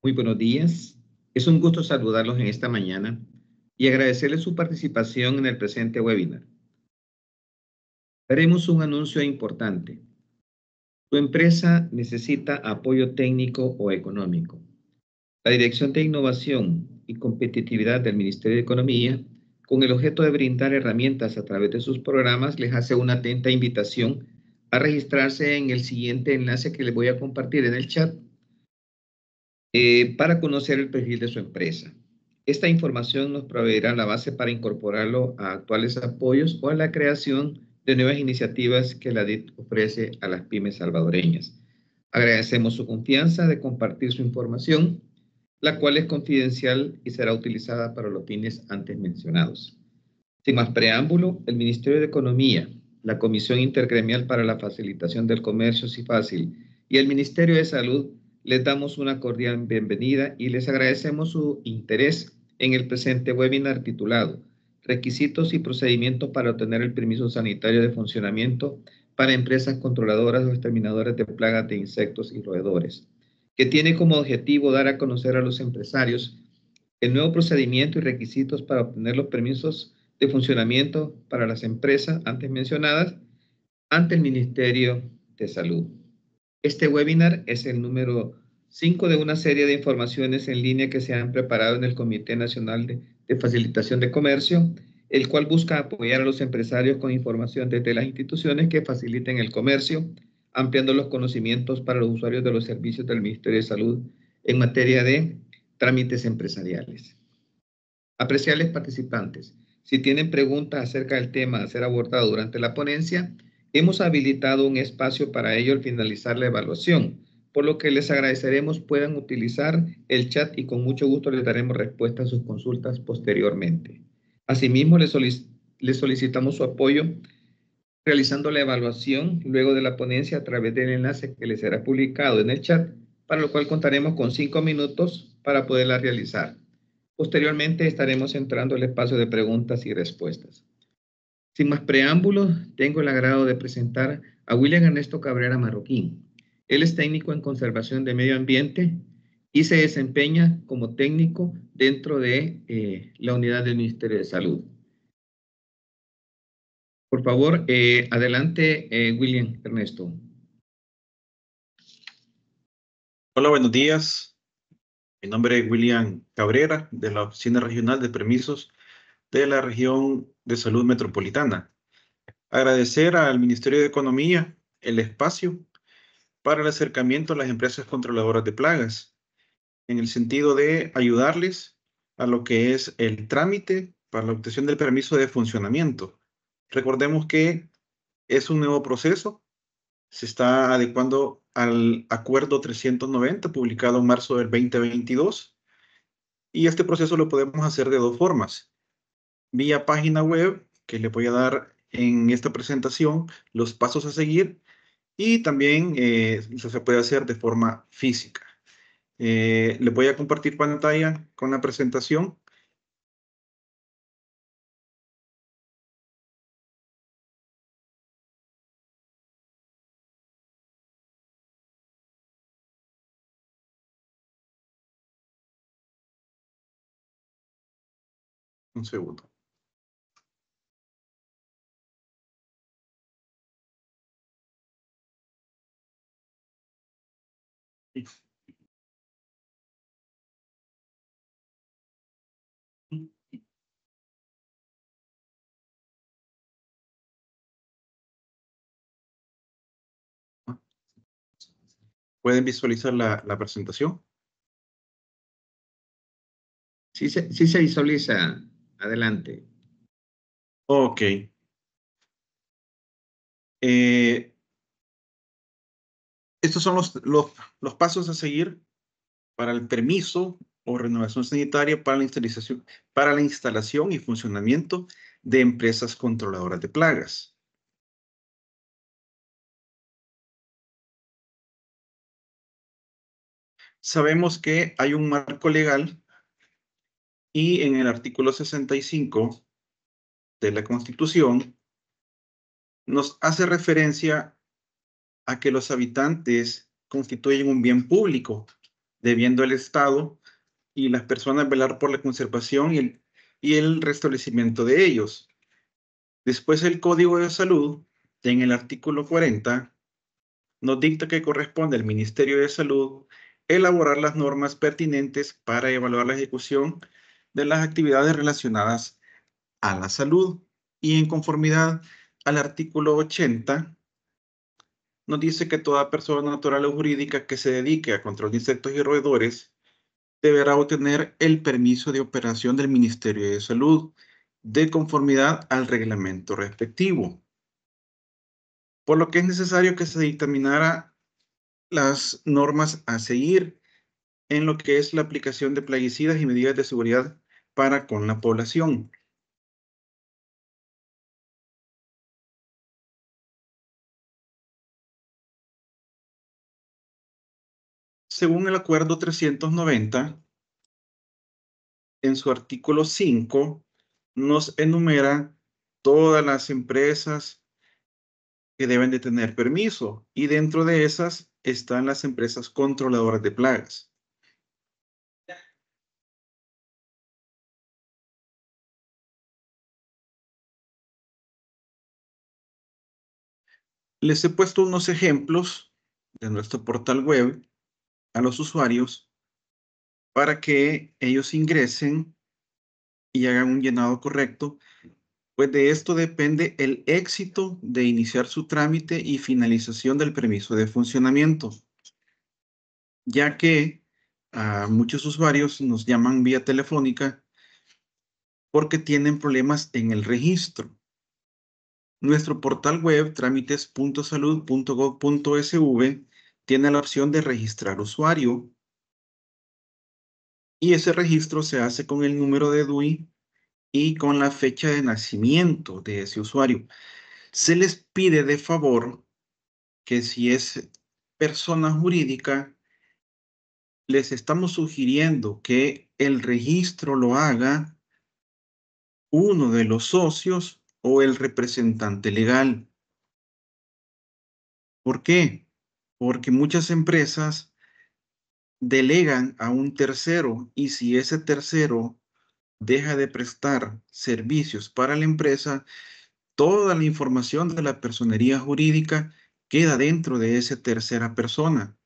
Muy buenos días. Es un gusto saludarlos en esta mañana y agradecerles su participación en el presente webinar. Haremos un anuncio importante. Tu empresa necesita apoyo técnico o económico. La Dirección de Innovación y Competitividad del Ministerio de Economía, con el objeto de brindar herramientas a través de sus programas, les hace una atenta invitación a registrarse en el siguiente enlace que les voy a compartir en el chat eh, para conocer el perfil de su empresa. Esta información nos proveerá la base para incorporarlo a actuales apoyos o a la creación de nuevas iniciativas que la DIT ofrece a las pymes salvadoreñas. Agradecemos su confianza de compartir su información, la cual es confidencial y será utilizada para los fines antes mencionados. Sin más preámbulo, el Ministerio de Economía, la Comisión Intergremial para la Facilitación del Comercio, CIFACIL, y el Ministerio de Salud les damos una cordial bienvenida y les agradecemos su interés en el presente webinar titulado Requisitos y procedimientos para obtener el permiso sanitario de funcionamiento para empresas controladoras o exterminadoras de plagas de insectos y roedores, que tiene como objetivo dar a conocer a los empresarios el nuevo procedimiento y requisitos para obtener los permisos de funcionamiento para las empresas antes mencionadas ante el Ministerio de Salud. Este webinar es el número 5 de una serie de informaciones en línea que se han preparado en el Comité Nacional de, de, Facilitación de Comercio, el cual busca apoyar a los empresarios con información desde las instituciones que faciliten el comercio, ampliando los conocimientos para los usuarios de los servicios del Ministerio de Salud en materia de trámites empresariales. Apreciables participantes, si tienen preguntas acerca del tema a ser abordado durante la ponencia, Hemos habilitado un espacio para ello al finalizar la evaluación, por lo que les agradeceremos puedan utilizar el chat y con mucho gusto les daremos respuesta a sus consultas posteriormente. Asimismo, les, solicitamos su apoyo realizando la evaluación luego de la ponencia a través del enlace que les será publicado en el chat, para lo cual contaremos con cinco minutos para poderla realizar. Posteriormente estaremos entrando al espacio de preguntas y respuestas. Sin más preámbulos, tengo el agrado de presentar a William Ernesto Cabrera Marroquín. Él es técnico en conservación de medio ambiente y se desempeña como técnico dentro de eh, la unidad del Ministerio de Salud. Por favor, eh, adelante, eh, William Ernesto. Hola, buenos días. Mi nombre es William Cabrera, de la Oficina Regional de Permisos de la región de salud metropolitana. Agradecer al Ministerio de Economía el espacio para el acercamiento a las empresas controladoras de plagas, en el sentido de ayudarles a lo que es el trámite para la obtención del permiso de funcionamiento. Recordemos que es un nuevo proceso, se está adecuando al Acuerdo 390 publicado en marzo del 2022 y este proceso lo podemos hacer de dos formas vía página web, que le voy a dar en esta presentación los pasos a seguir y también eh, se puede hacer de forma física. Eh, le voy a compartir pantalla con la presentación. Un segundo. ¿Pueden visualizar la, presentación? Sí se, sí se visualiza. Adelante. Ok. Eh, estos son los, los, pasos a seguir para el permiso o renovación sanitaria para la, instalación, para la instalación y funcionamiento de empresas controladoras de plagas. Sabemos que hay un marco legal y en el artículo 65 de la Constitución nos hace referencia a que los habitantes constituyen un bien público debiendo el Estado y las personas velar por la conservación y el, y el restablecimiento de ellos. Después el Código de Salud, en el artículo 40, nos dicta que corresponde al Ministerio de Salud elaborar las normas pertinentes para evaluar la ejecución de las actividades relacionadas a la salud y en conformidad al artículo 80 nos dice que toda persona natural o jurídica que se dedique a control de insectos y roedores deberá obtener el permiso de operación del Ministerio de Salud de conformidad al reglamento respectivo. Por lo que es necesario que se dictaminara las normas a seguir en lo que es la aplicación de plaguicidas y medidas de seguridad para con la población. Según el acuerdo 390, en su artículo 5, nos enumera todas las empresas que deben de tener permiso y dentro de esas están las empresas controladoras de plagas. Les he puesto unos ejemplos de nuestro portal web a los usuarios para que ellos ingresen y hagan un llenado correcto, pues de esto depende el éxito de iniciar su trámite y finalización del permiso de funcionamiento, ya que a muchos usuarios nos llaman vía telefónica porque tienen problemas en el registro. Nuestro portal web trámites.salud.gov.sv tiene la opción de registrar usuario. Y ese registro se hace con el número de DUI y con la fecha de nacimiento de ese usuario. Se les pide de favor que si es persona jurídica, les estamos sugiriendo que el registro lo haga uno de los socios o el representante legal. ¿Por qué? Porque muchas empresas delegan a un tercero y si ese tercero deja de prestar servicios para la empresa, toda la información de la personería jurídica queda dentro de esa tercera persona.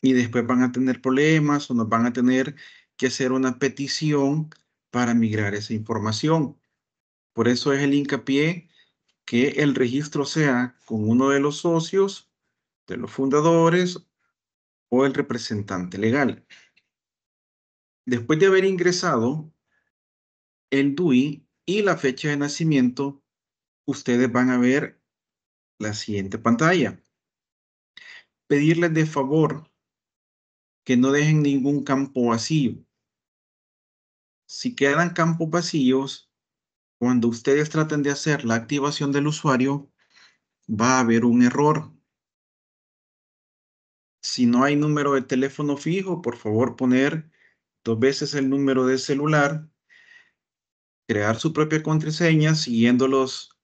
Y después van a tener problemas o nos van a tener que hacer una petición para migrar esa información. Por eso es el hincapié que el registro sea con uno de los socios de los fundadores o el representante legal. Después de haber ingresado el DUI y la fecha de nacimiento, ustedes van a ver la siguiente pantalla. Pedirles de favor que no dejen ningún campo vacío. Si quedan campos vacíos, cuando ustedes traten de hacer la activación del usuario, va a haber un error si no hay número de teléfono fijo, por favor poner dos veces el número de celular, crear su propia contraseña siguiendo los,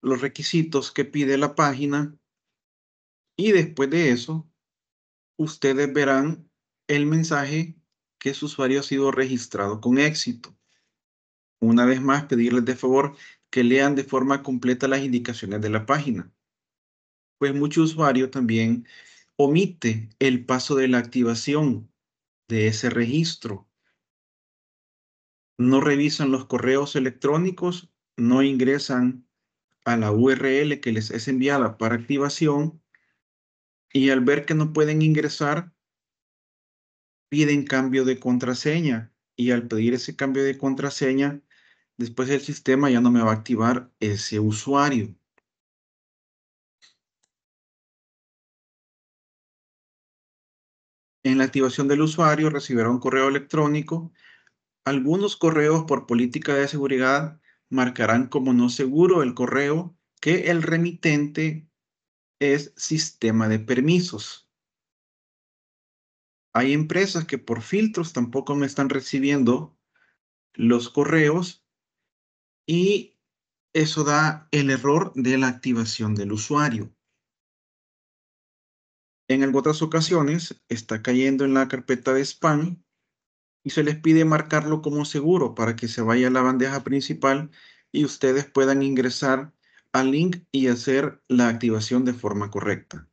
los requisitos que pide la página y después de eso, ustedes verán el mensaje que su usuario ha sido registrado con éxito. Una vez más, pedirles de favor que lean de forma completa las indicaciones de la página. Pues muchos usuarios también omite el paso de la activación de ese registro. No revisan los correos electrónicos, no ingresan a la URL que les es enviada para activación y al ver que no pueden ingresar, piden cambio de contraseña y al pedir ese cambio de contraseña, después el sistema ya no me va a activar ese usuario. En la activación del usuario recibirá un correo electrónico. Algunos correos por política de seguridad marcarán como no seguro el correo que el remitente es sistema de permisos. Hay empresas que por filtros tampoco me están recibiendo los correos y eso da el error de la activación del usuario. En algunas ocasiones está cayendo en la carpeta de spam y se les pide marcarlo como seguro para que se vaya a la bandeja principal y ustedes puedan ingresar al link y hacer la activación de forma correcta.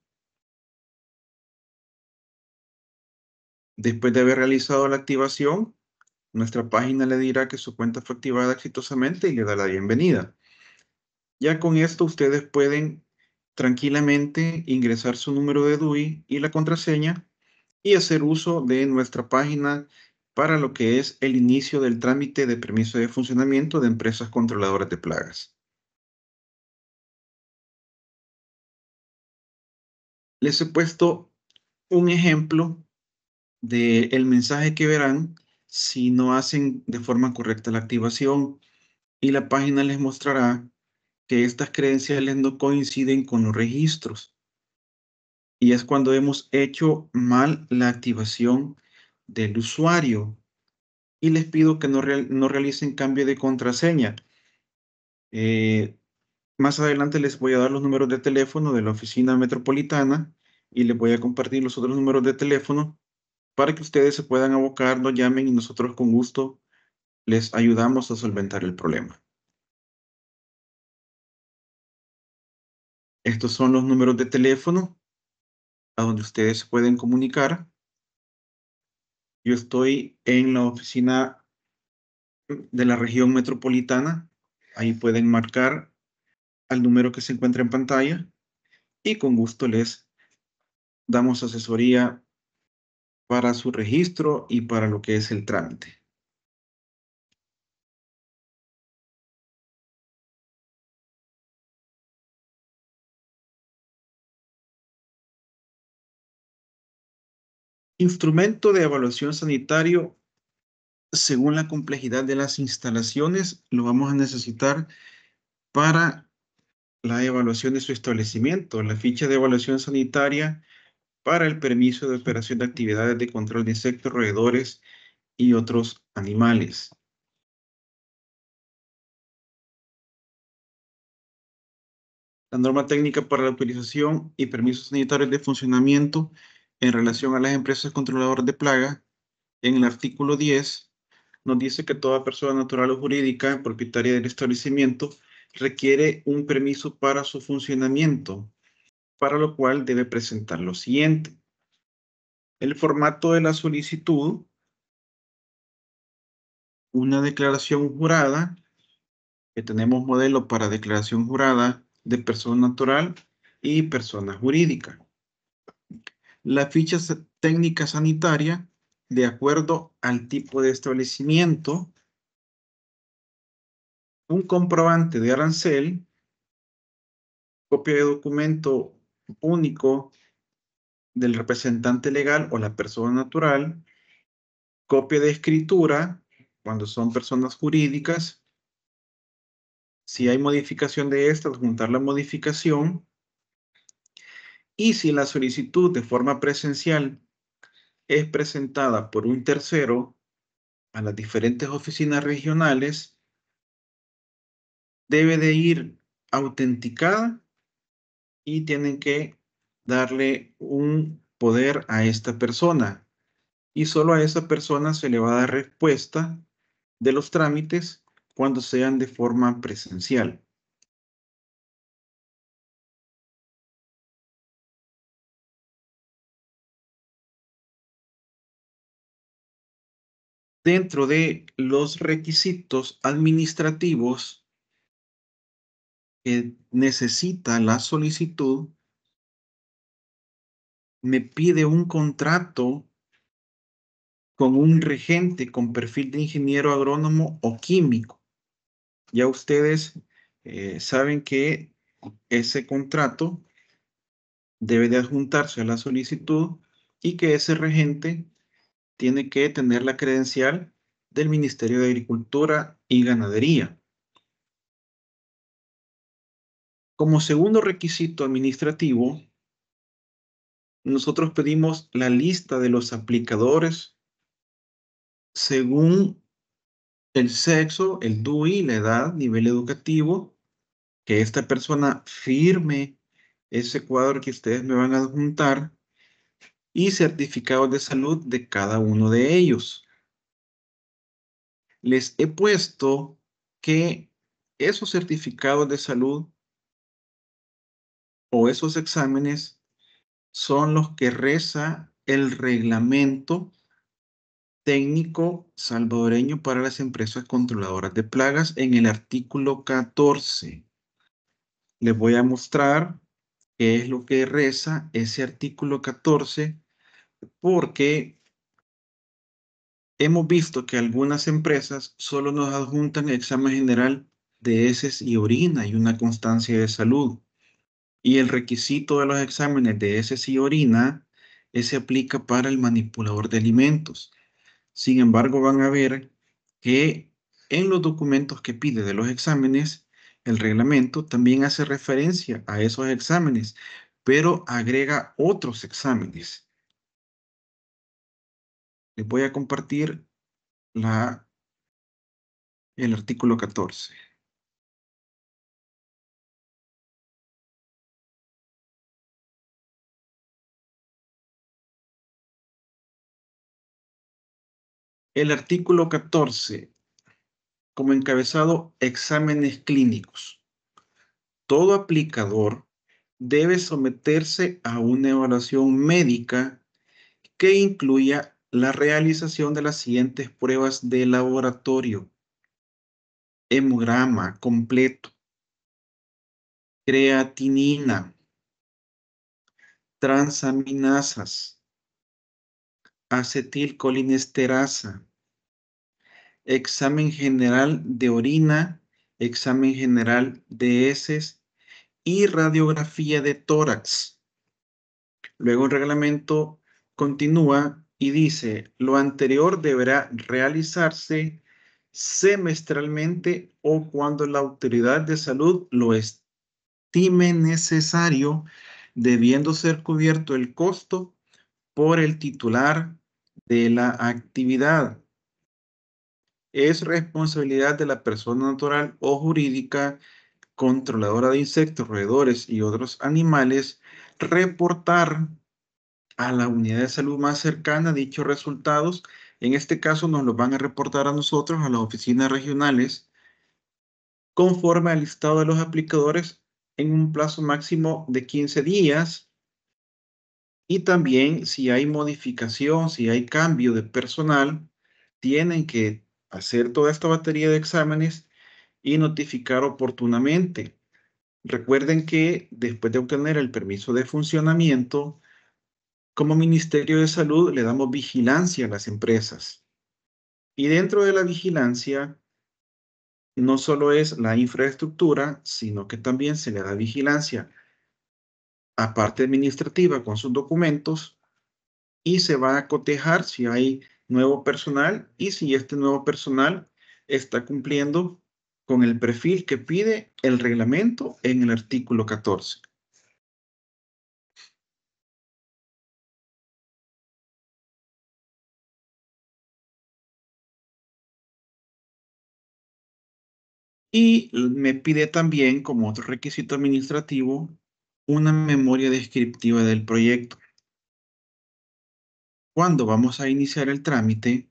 Después de haber realizado la activación, nuestra página le dirá que su cuenta fue activada exitosamente y le da la bienvenida. Ya con esto ustedes pueden tranquilamente ingresar su número de DUI y la contraseña y hacer uso de nuestra página para lo que es el inicio del trámite de permiso de funcionamiento de empresas controladoras de plagas. Les he puesto un ejemplo del mensaje que verán si no hacen de forma correcta la activación y la página les mostrará que estas credenciales no coinciden con los registros. Y es cuando hemos hecho mal la activación del usuario. Y les pido que no, no realicen cambio de contraseña. Eh, más adelante les voy a dar los números de teléfono de la oficina metropolitana y les voy a compartir los otros números de teléfono para que ustedes se puedan abocar, nos llamen y nosotros con gusto les ayudamos a solventar el problema. Estos son los números de teléfono a donde ustedes pueden comunicar. Yo estoy en la oficina de la región metropolitana. Ahí pueden marcar al número que se encuentra en pantalla y con gusto les damos asesoría para su registro y para lo que es el trámite. Instrumento de evaluación sanitario, según la complejidad de las instalaciones, lo vamos a necesitar para la evaluación de su establecimiento. La ficha de evaluación sanitaria para el permiso de operación de actividades de control de insectos, roedores y otros animales. La norma técnica para la utilización y permisos sanitarios de funcionamiento en relación a las empresas controladoras de plaga, en el artículo 10, nos dice que toda persona natural o jurídica propietaria del establecimiento requiere un permiso para su funcionamiento para lo cual debe presentar lo siguiente. El formato de la solicitud, una declaración jurada, que tenemos modelo para declaración jurada de persona natural y persona jurídica. La ficha técnica sanitaria, de acuerdo al tipo de establecimiento, un comprobante de arancel, copia de documento único del representante legal o la persona natural, copia de escritura cuando son personas jurídicas. Si hay modificación de esta, juntar la modificación. Y si la solicitud de forma presencial es presentada por un tercero a las diferentes oficinas regionales, debe de ir autenticada y tienen que darle un poder a esta persona. Y solo a esa persona se le va a dar respuesta de los trámites cuando sean de forma presencial. Dentro de los requisitos administrativos que necesita la solicitud me pide un contrato con un regente con perfil de ingeniero agrónomo o químico. Ya ustedes eh, saben que ese contrato debe de adjuntarse a la solicitud y que ese regente tiene que tener la credencial del Ministerio de Agricultura y Ganadería. Como segundo requisito administrativo, nosotros pedimos la lista de los aplicadores según el sexo, el DUI, la edad, nivel educativo, que esta persona firme ese cuadro que ustedes me van a adjuntar y certificados de salud de cada uno de ellos. Les he puesto que esos certificados de salud o esos exámenes son los que reza el reglamento técnico salvadoreño para las empresas controladoras de plagas en el artículo 14. Les voy a mostrar qué es lo que reza ese artículo 14 porque hemos visto que algunas empresas solo nos adjuntan examen general de heces y orina y una constancia de salud. Y el requisito de los exámenes de heces y orina se aplica para el manipulador de alimentos. Sin embargo, van a ver que en los documentos que pide de los exámenes, el reglamento también hace referencia a esos exámenes, pero agrega otros exámenes. Les voy a compartir el artículo 14. El artículo 14, como encabezado, exámenes clínicos. Todo aplicador debe someterse a una evaluación médica que incluya la realización de las siguientes pruebas de laboratorio. Hemograma completo. Creatinina. Transaminasas acetilcolinesterasa, examen general de orina, examen general de heces y radiografía de tórax. Luego el reglamento continúa y dice, lo anterior deberá realizarse semestralmente o cuando la autoridad de salud lo estime necesario, debiendo ser cubierto el costo por el titular de la actividad. Es responsabilidad de la persona natural o jurídica controladora de insectos, roedores y otros animales reportar a la unidad de salud más cercana dichos resultados. En este caso nos los van a reportar a nosotros, a las oficinas regionales, conforme al listado de los aplicadores en un plazo máximo de 15 días y también si hay modificación, si hay cambio de personal, tienen que hacer toda esta batería de exámenes y notificar oportunamente. Recuerden que después de obtener el permiso de funcionamiento, como Ministerio de Salud le damos vigilancia a las empresas. Y dentro de la vigilancia, no solo es la infraestructura, sino que también se le da vigilancia a parte administrativa con sus documentos y se va a cotejar si hay nuevo personal y si este nuevo personal está cumpliendo con el perfil que pide el reglamento en el artículo 14. Y me pide también, como otro requisito administrativo, una memoria descriptiva del proyecto. Cuando vamos a iniciar el trámite,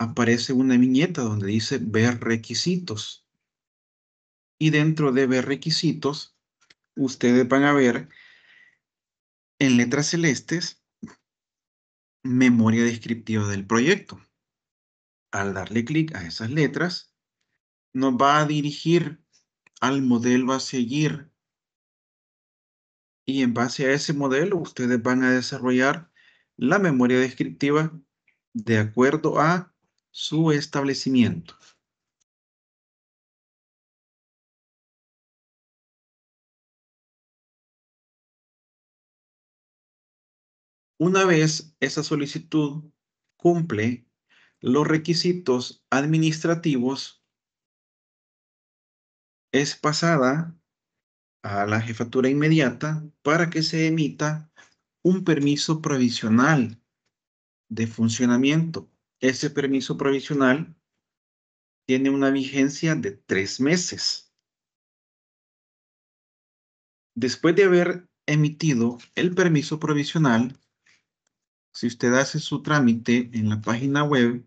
aparece una viñeta donde dice ver requisitos. Y dentro de ver requisitos, ustedes van a ver en letras celestes memoria descriptiva del proyecto. Al darle clic a esas letras, nos va a dirigir al modelo a seguir. Y en base a ese modelo, ustedes van a desarrollar la memoria descriptiva de acuerdo a su establecimiento. Una vez esa solicitud cumple los requisitos administrativos es pasada a la jefatura inmediata para que se emita un permiso provisional de funcionamiento. Ese permiso provisional tiene una vigencia de tres meses. Después de haber emitido el permiso provisional, si usted hace su trámite en la página web,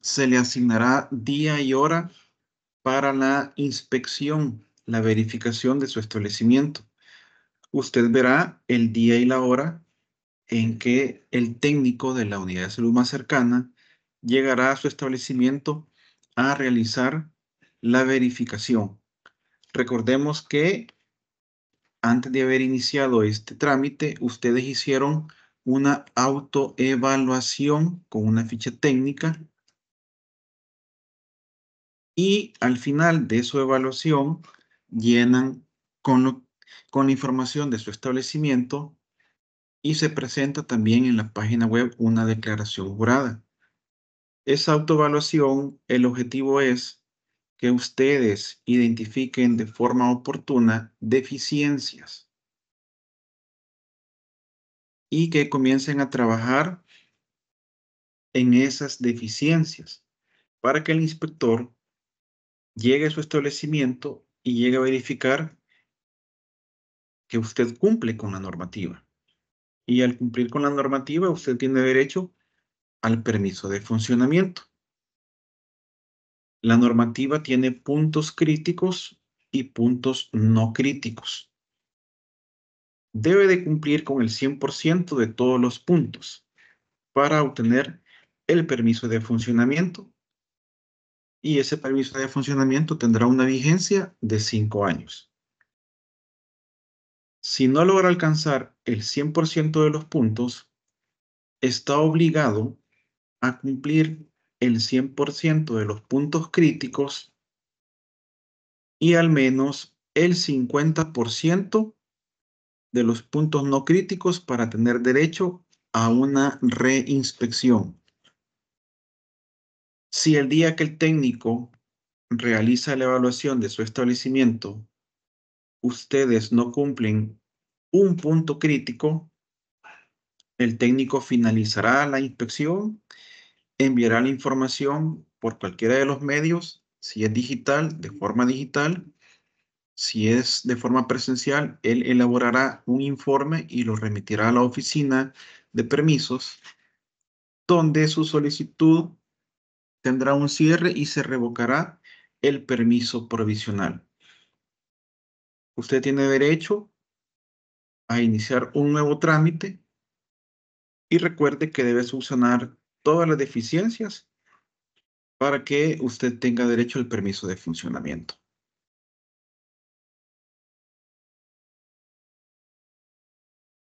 se le asignará día y hora para la inspección, la verificación de su establecimiento. Usted verá el día y la hora en que el técnico de la unidad de salud más cercana llegará a su establecimiento a realizar la verificación. Recordemos que antes de haber iniciado este trámite, ustedes hicieron una autoevaluación con una ficha técnica y al final de su evaluación llenan con, con la información de su establecimiento y se presenta también en la página web una declaración jurada. Esa autoevaluación, el objetivo es que ustedes identifiquen de forma oportuna deficiencias y que comiencen a trabajar en esas deficiencias para que el inspector llegue a su establecimiento y llegue a verificar que usted cumple con la normativa. Y al cumplir con la normativa, usted tiene derecho al permiso de funcionamiento. La normativa tiene puntos críticos y puntos no críticos. Debe de cumplir con el 100% de todos los puntos para obtener el permiso de funcionamiento y ese permiso de funcionamiento tendrá una vigencia de cinco años. Si no logra alcanzar el 100% de los puntos, está obligado a cumplir el 100% de los puntos críticos y al menos el 50% de los puntos no críticos para tener derecho a una reinspección. Si el día que el técnico realiza la evaluación de su establecimiento, ustedes no cumplen un punto crítico, el técnico finalizará la inspección, enviará la información por cualquiera de los medios, si es digital, de forma digital, si es de forma presencial, él elaborará un informe y lo remitirá a la oficina de permisos, donde su solicitud tendrá un cierre y se revocará el permiso provisional. Usted tiene derecho a iniciar un nuevo trámite y recuerde que debe subsanar todas las deficiencias para que usted tenga derecho al permiso de funcionamiento.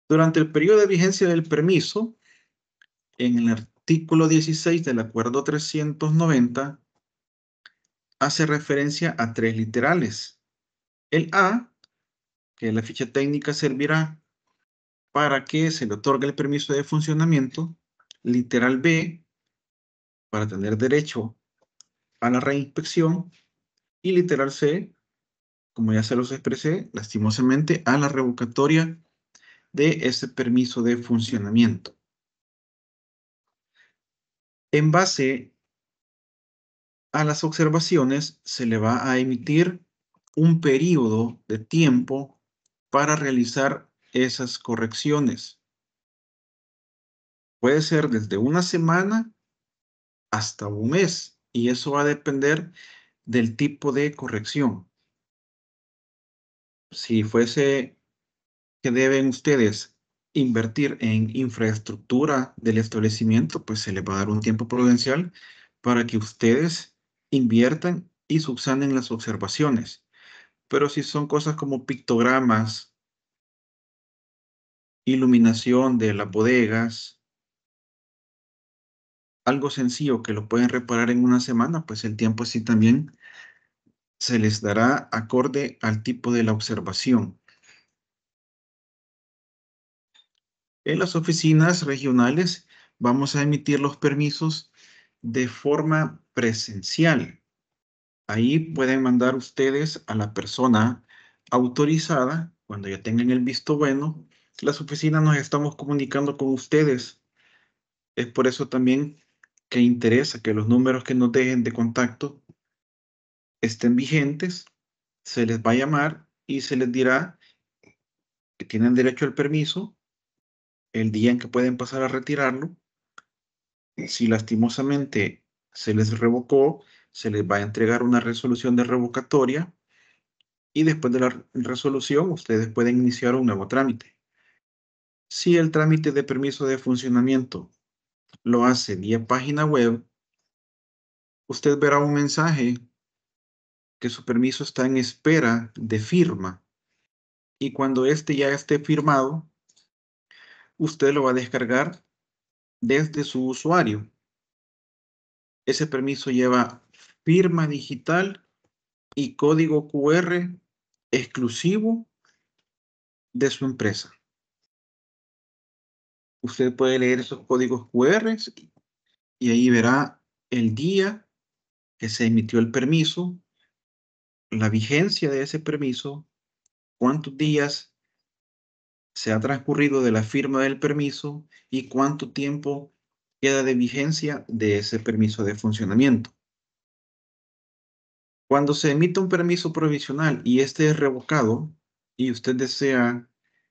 Durante el periodo de vigencia del permiso, en el artículo 16 del acuerdo 390 hace referencia a tres literales. El A, que la ficha técnica servirá para que se le otorgue el permiso de funcionamiento. Literal B, para tener derecho a la reinspección. Y literal C, como ya se los expresé, lastimosamente, a la revocatoria de ese permiso de funcionamiento. En base a las observaciones, se le va a emitir un periodo de tiempo para realizar esas correcciones. Puede ser desde una semana hasta un mes y eso va a depender del tipo de corrección. Si fuese que deben ustedes invertir en infraestructura del establecimiento, pues se le va a dar un tiempo prudencial para que ustedes inviertan y subsanen las observaciones. Pero si son cosas como pictogramas, iluminación de las bodegas, algo sencillo que lo pueden reparar en una semana, pues el tiempo sí también se les dará acorde al tipo de la observación. En las oficinas regionales vamos a emitir los permisos de forma presencial. Ahí pueden mandar ustedes a la persona autorizada, cuando ya tengan el visto bueno, las oficinas nos estamos comunicando con ustedes. Es por eso también que interesa que los números que nos dejen de contacto estén vigentes, se les va a llamar y se les dirá que tienen derecho al permiso, el día en que pueden pasar a retirarlo. Si lastimosamente se les revocó, se les va a entregar una resolución de revocatoria y después de la resolución ustedes pueden iniciar un nuevo trámite. Si el trámite de permiso de funcionamiento lo hace vía página web, usted verá un mensaje que su permiso está en espera de firma. Y cuando este ya esté firmado, usted lo va a descargar desde su usuario. Ese permiso lleva firma digital y código QR exclusivo de su empresa. Usted puede leer esos códigos QR y ahí verá el día que se emitió el permiso, la vigencia de ese permiso, cuántos días se ha transcurrido de la firma del permiso y cuánto tiempo queda de vigencia de ese permiso de funcionamiento. Cuando se emite un permiso provisional y este es revocado y usted desea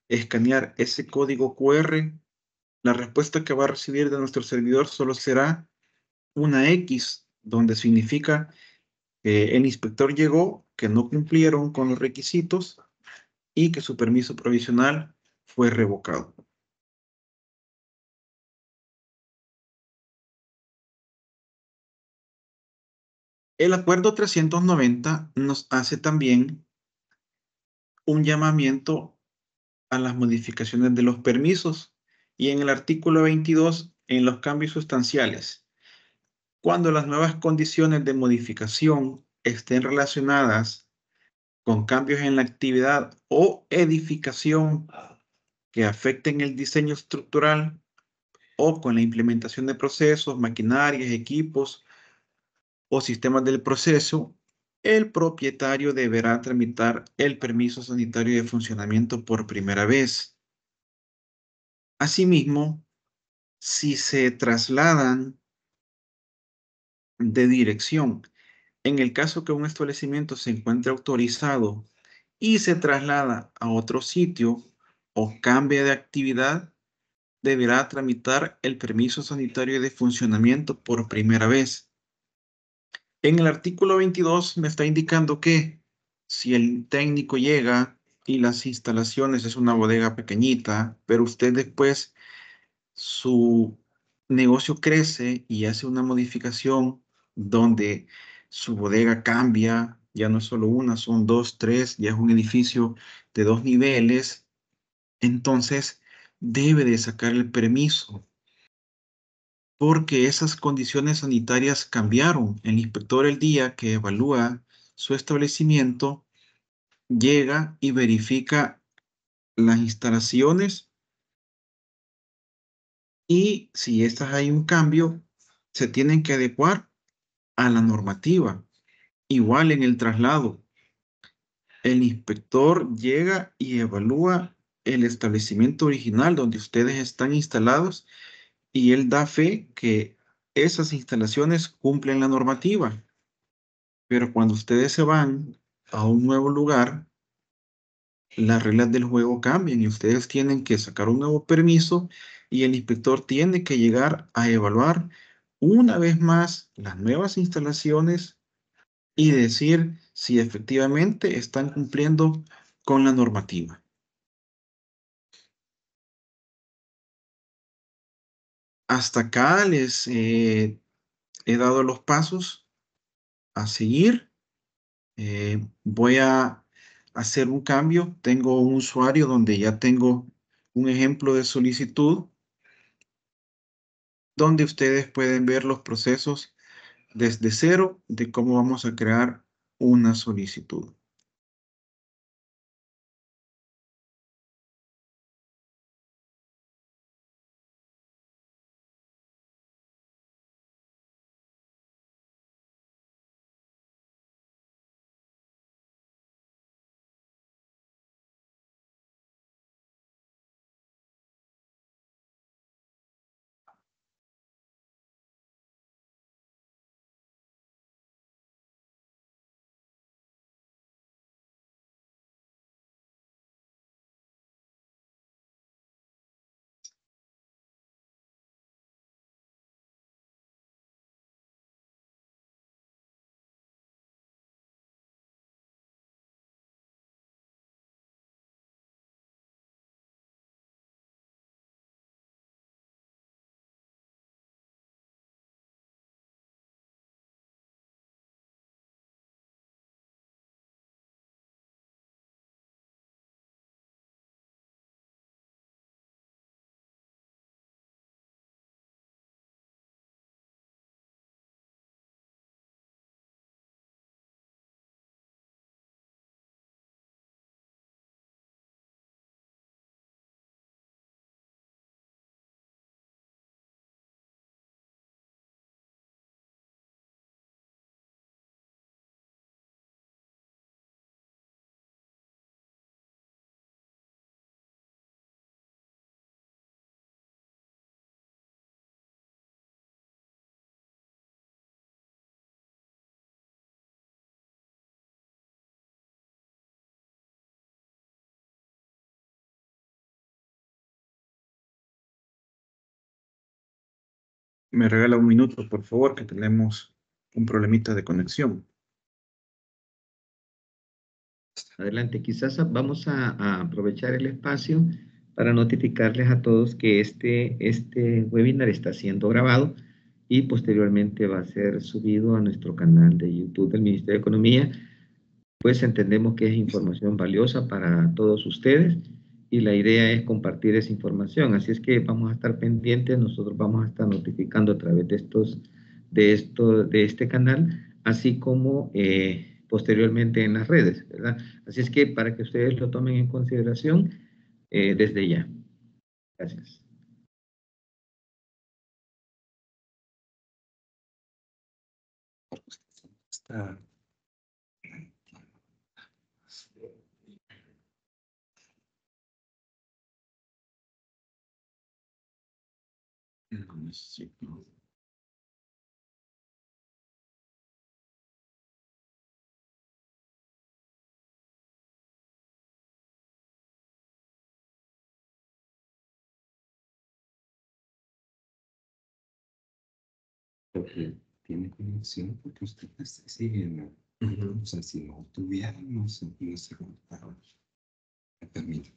escanear ese código QR, la respuesta que va a recibir de nuestro servidor solo será una X, donde significa que el inspector llegó, que no cumplieron con los requisitos y que su permiso provisional fue revocado. El acuerdo 390 nos hace también un llamamiento a las modificaciones de los permisos y en el artículo 22 en los cambios sustanciales. Cuando las nuevas condiciones de modificación estén relacionadas con cambios en la actividad o edificación que afecten el diseño estructural o con la implementación de procesos, maquinarias, equipos o sistemas del proceso, el propietario deberá tramitar el permiso sanitario de funcionamiento por primera vez. Asimismo, si se trasladan de dirección, en el caso que un establecimiento se encuentre autorizado y se traslada a otro sitio o cambia de actividad, deberá tramitar el permiso sanitario de funcionamiento por primera vez. En el artículo 22 me está indicando que si el técnico llega y las instalaciones es una bodega pequeñita, pero usted después su negocio crece y hace una modificación donde su bodega cambia, ya no es solo una, son dos, tres, ya es un edificio de dos niveles, entonces debe de sacar el permiso porque esas condiciones sanitarias cambiaron. El inspector el día que evalúa su establecimiento llega y verifica las instalaciones y si estas hay un cambio, se tienen que adecuar a la normativa. Igual en el traslado. El inspector llega y evalúa el establecimiento original donde ustedes están instalados y él da fe que esas instalaciones cumplen la normativa. Pero cuando ustedes se van a un nuevo lugar, las reglas del juego cambian y ustedes tienen que sacar un nuevo permiso y el inspector tiene que llegar a evaluar una vez más las nuevas instalaciones y decir si efectivamente están cumpliendo con la normativa. Hasta acá les he dado los pasos a seguir. Eh, voy a hacer un cambio. Tengo un usuario donde ya tengo un ejemplo de solicitud donde ustedes pueden ver los procesos desde cero de cómo vamos a crear una solicitud. Me regala un minuto, por favor, que tenemos un problemita de conexión. Adelante, quizás vamos a, aprovechar el espacio para notificarles a todos que este, este webinar está siendo grabado y posteriormente va a ser subido a nuestro canal de YouTube del Ministerio de Economía. Pues entendemos que es información valiosa para todos ustedes y la idea es compartir esa información. Así es que vamos a estar pendientes, nosotros vamos a estar notificando a través de estos, de esto, de este canal, así como eh, posteriormente en las redes, ¿verdad? Así es que para que ustedes lo tomen en consideración eh, desde ya. Gracias. Porque tiene conexión porque usted está siguiendo. O sea, si no tuviera, no se, conectaba. Me permite.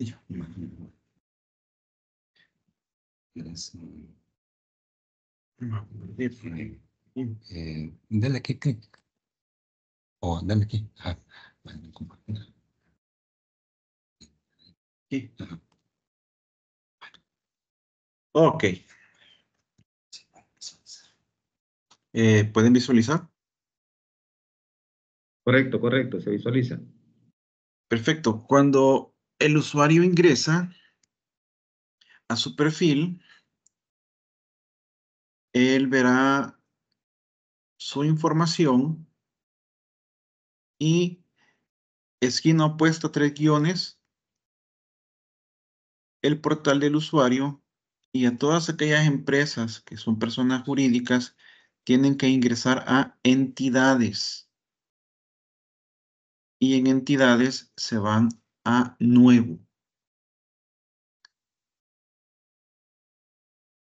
Yo, imagino. Eh, dale aquí clic. O oh, dale aquí. Ah, bueno, Sí. Ok. Eh, ¿Pueden visualizar? Correcto, correcto, se visualiza. Perfecto. Cuando el usuario ingresa a su perfil, él verá su información y esquina opuesta tres guiones, el portal del usuario y a todas aquellas empresas que son personas jurídicas tienen que ingresar a entidades. Y en entidades se van a nuevo.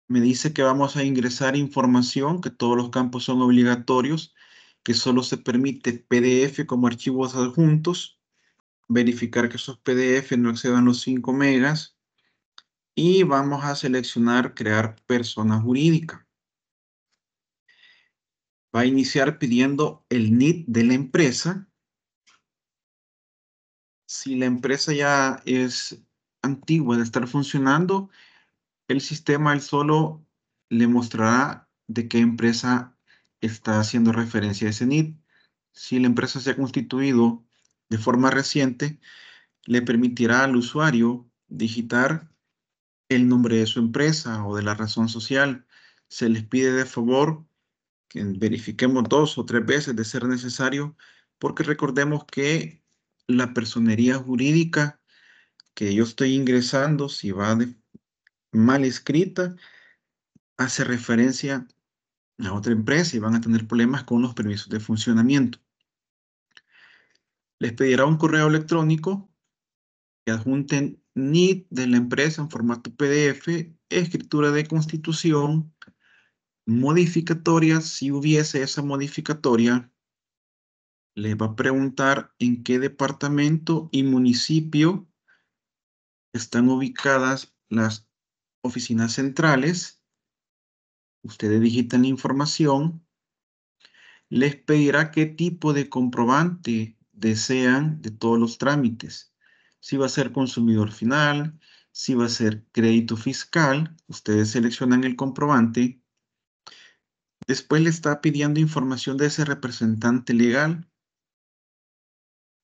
Me dice que vamos a ingresar información, que todos los campos son obligatorios, que solo se permite PDF como archivos adjuntos, verificar que esos PDF no excedan los 5 megas y vamos a seleccionar crear persona jurídica va a iniciar pidiendo el NID de la empresa. Si la empresa ya es antigua de estar funcionando, el sistema él solo le mostrará de qué empresa está haciendo referencia ese NID. Si la empresa se ha constituido de forma reciente, le permitirá al usuario digitar el nombre de su empresa o de la razón social. Se les pide de favor que verifiquemos dos o tres veces de ser necesario, porque recordemos que la personería jurídica que yo estoy ingresando, si va mal escrita, hace referencia a otra empresa y van a tener problemas con los permisos de funcionamiento. Les pedirá un correo electrónico que adjunten NID de la empresa en formato PDF, escritura de constitución, modificatoria, si hubiese esa modificatoria, le va a preguntar en qué departamento y municipio están ubicadas las oficinas centrales. Ustedes digitan la información. Les pedirá qué tipo de comprobante desean de todos los trámites. Si va a ser consumidor final, si va a ser crédito fiscal, ustedes seleccionan el comprobante Después le está pidiendo información de ese representante legal.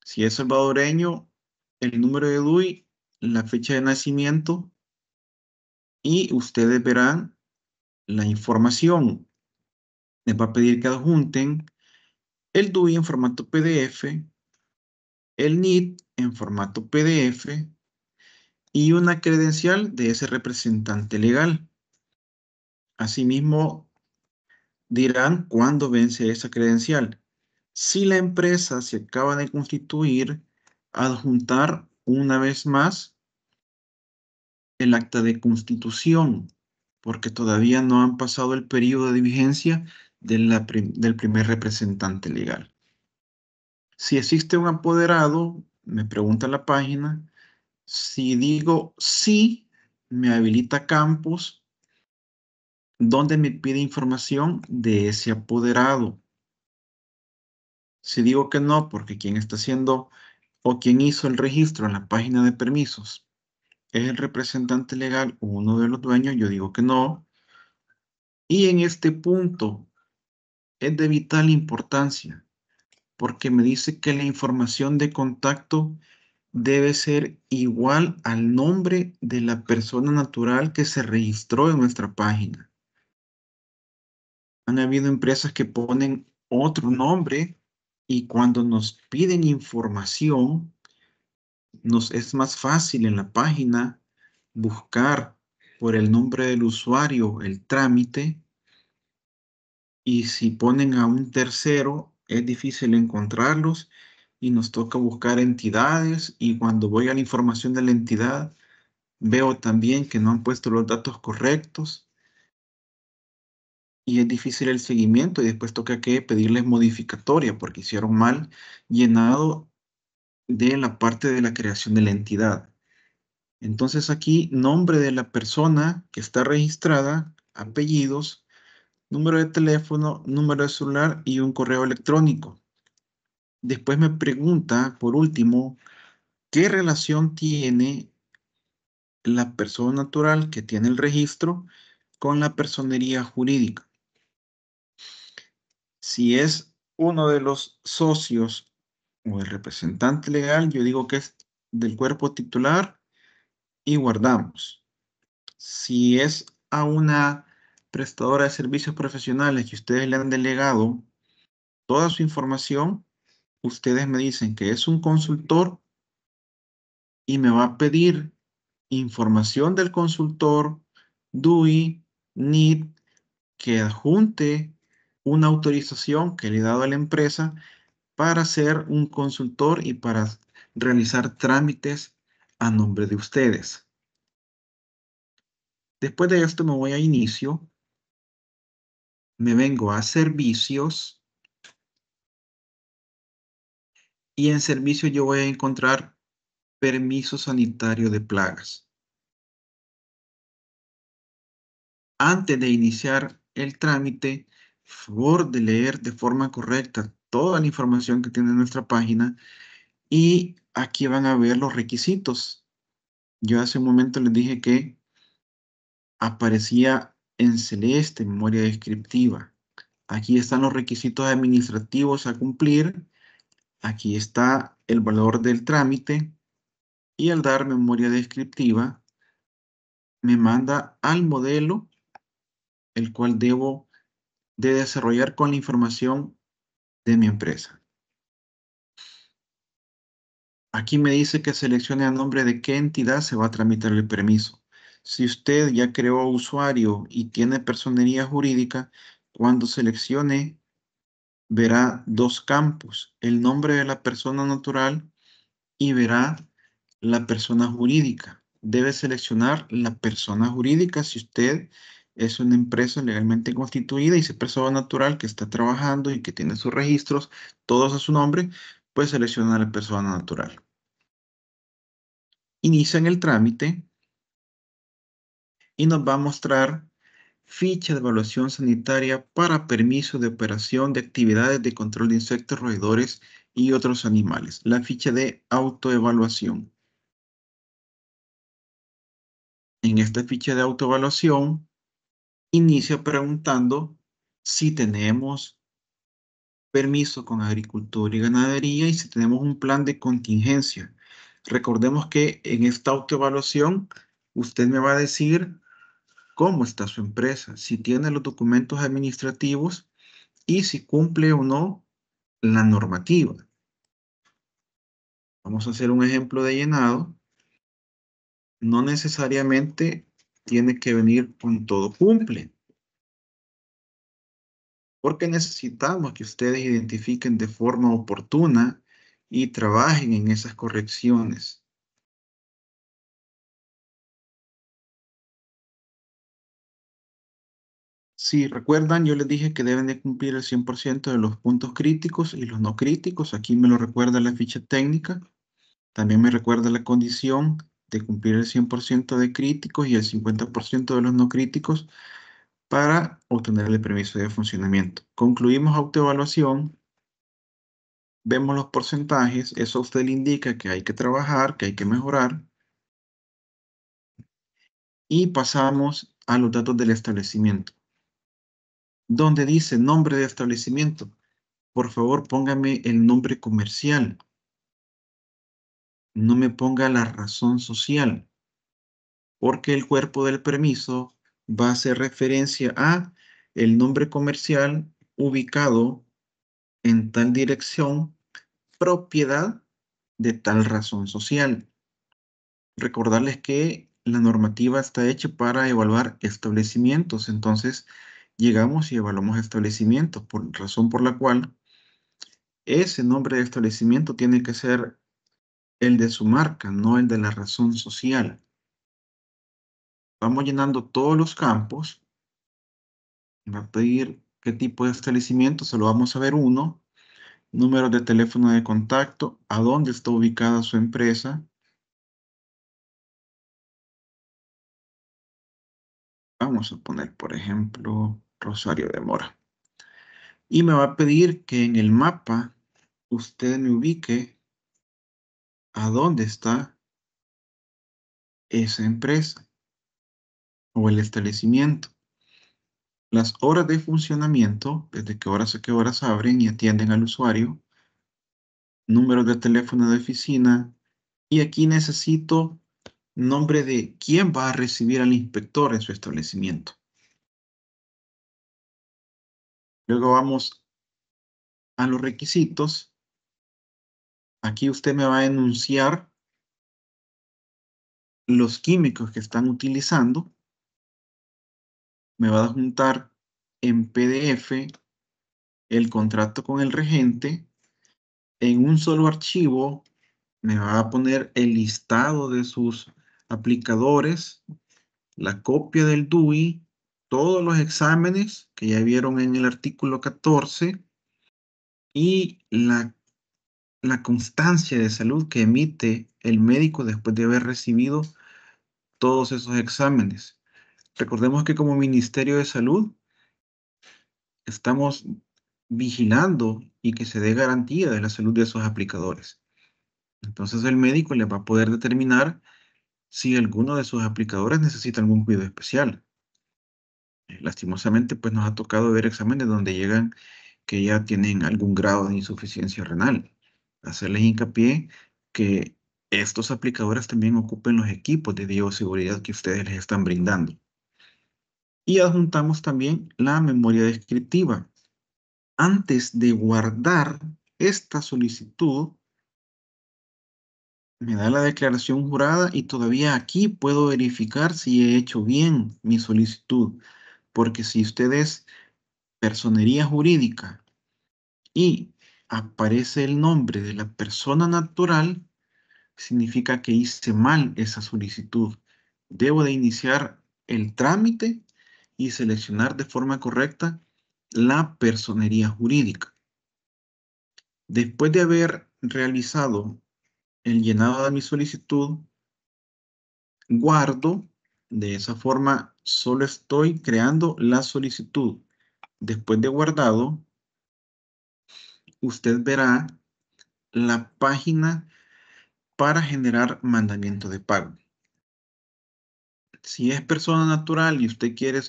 Si es salvadoreño, el número de DUI, la fecha de nacimiento y ustedes verán la información. Les va a pedir que adjunten el DUI en formato PDF, el NID en formato PDF y una credencial de ese representante legal. Asimismo, dirán cuándo vence esa credencial. Si la empresa se acaba de constituir, adjuntar una vez más el acta de constitución porque todavía no han pasado el periodo de vigencia del primer representante legal. Si existe un apoderado, me pregunta la página, si digo sí, me habilita campos donde me pide información de ese apoderado. Si digo que no, porque quien está haciendo o quien hizo el registro en la página de permisos es el representante legal o uno de los dueños, yo digo que no. Y en este punto es de vital importancia porque me dice que la información de contacto debe ser igual al nombre de la persona natural que se registró en nuestra página. Han habido empresas que ponen otro nombre y cuando nos piden información, nos es más fácil en la página buscar por el nombre del usuario el trámite y si ponen a un tercero es difícil encontrarlos y nos toca buscar entidades y cuando voy a la información de la entidad veo también que no han puesto los datos correctos y es difícil el seguimiento y después toca que pedirles modificatoria porque hicieron mal llenado de la parte de la creación de la entidad. Entonces aquí nombre de la persona que está registrada, apellidos, número de teléfono, número de celular y un correo electrónico. Después me pregunta, por último, ¿qué relación tiene la persona natural que tiene el registro con la personería jurídica? Si es uno de los socios o el representante legal, yo digo que es del cuerpo titular y guardamos. Si es a una prestadora de servicios profesionales que ustedes le han delegado toda su información, ustedes me dicen que es un consultor y me va a pedir información del consultor, DUI, NID, que adjunte una autorización que le he dado a la empresa para ser un consultor y para realizar trámites a nombre de ustedes. Después de esto me voy a inicio, me vengo a servicios y en servicio yo voy a encontrar permiso sanitario de plagas. Antes de iniciar el trámite, favor de leer de forma correcta toda la información que tiene nuestra página y aquí van a ver los requisitos. Yo hace un momento les dije que aparecía en celeste memoria descriptiva. Aquí están los requisitos administrativos a cumplir Aquí está el valor del trámite y al dar memoria descriptiva me manda al modelo el cual debo de desarrollar con la información de mi empresa. Aquí me dice que seleccione a nombre de qué entidad se va a tramitar el permiso. Si usted ya creó usuario y tiene personería jurídica, cuando seleccione verá dos campos, el nombre de la persona natural y verá la persona jurídica. Debe seleccionar la persona jurídica si usted es una empresa legalmente constituida y es persona natural que está trabajando y que tiene sus registros, todos a su nombre, puede seleccionar la persona natural. Inician el trámite y nos va a mostrar ficha de evaluación sanitaria para permiso de operación de actividades de control de insectos, roedores y otros animales. La ficha de autoevaluación. En esta ficha de autoevaluación, inicia preguntando si tenemos permiso con agricultura y ganadería y si tenemos un plan de contingencia. Recordemos que en esta autoevaluación usted me va a decir cómo está su empresa, si tiene los documentos administrativos y si cumple o no la normativa. Vamos a hacer un ejemplo de llenado. No necesariamente tiene que venir con todo cumple. Porque necesitamos que ustedes identifiquen de forma oportuna y trabajen en esas correcciones. Si recuerdan, yo les dije que deben de cumplir el 100% de los puntos críticos y los no críticos. Aquí me lo recuerda la ficha técnica. También me recuerda la condición de cumplir el 100% de críticos y el 50% de los no críticos para obtener el permiso de funcionamiento. Concluimos autoevaluación. Vemos los porcentajes. Eso usted le indica que hay que trabajar, que hay que mejorar. Y pasamos a los datos del establecimiento. Donde dice nombre de establecimiento, por favor póngame el nombre comercial no me ponga la razón social, porque el cuerpo del permiso va a hacer referencia a el nombre comercial ubicado en tal dirección, propiedad de tal razón social. Recordarles que la normativa está hecha para evaluar establecimientos, entonces llegamos y evaluamos establecimientos, por razón por la cual ese nombre de establecimiento tiene que ser el de su marca, no el de la razón social. Vamos llenando todos los campos. Va a pedir qué tipo de establecimiento, se lo vamos a ver uno. Número de teléfono de contacto, a dónde está ubicada su empresa. Vamos a poner, por ejemplo, Rosario de Mora. Y me va a pedir que en el mapa usted me ubique a dónde está esa empresa o el establecimiento. Las horas de funcionamiento, desde qué horas a qué horas abren y atienden al usuario, número de teléfono de oficina, y aquí necesito nombre de quién va a recibir al inspector en su establecimiento. Luego vamos a los requisitos Aquí usted me va a enunciar los químicos que están utilizando. Me va a juntar en PDF el contrato con el regente. En un solo archivo me va a poner el listado de sus aplicadores, la copia del DUI, todos los exámenes que ya vieron en el artículo 14 y la la constancia de salud que emite el médico después de haber recibido todos esos exámenes. Recordemos que como Ministerio de Salud estamos vigilando y que se dé garantía de la salud de esos aplicadores. Entonces el médico le va a poder determinar si alguno de sus aplicadores necesita algún cuidado especial. Eh, lastimosamente, pues nos ha tocado ver exámenes donde llegan que ya tienen algún grado de insuficiencia renal hacerles hincapié que estos aplicadores también ocupen los equipos de bioseguridad que ustedes les están brindando. Y adjuntamos también la memoria descriptiva. Antes de guardar esta solicitud, me da la declaración jurada y todavía aquí puedo verificar si he hecho bien mi solicitud. Porque si usted es personería jurídica y aparece el nombre de la persona natural, significa que hice mal esa solicitud. Debo de iniciar el trámite y seleccionar de forma correcta la personería jurídica. Después de haber realizado el llenado de mi solicitud, guardo, de esa forma solo estoy creando la solicitud. Después de guardado, usted verá la página para generar mandamiento de pago. Si es persona natural y usted quiere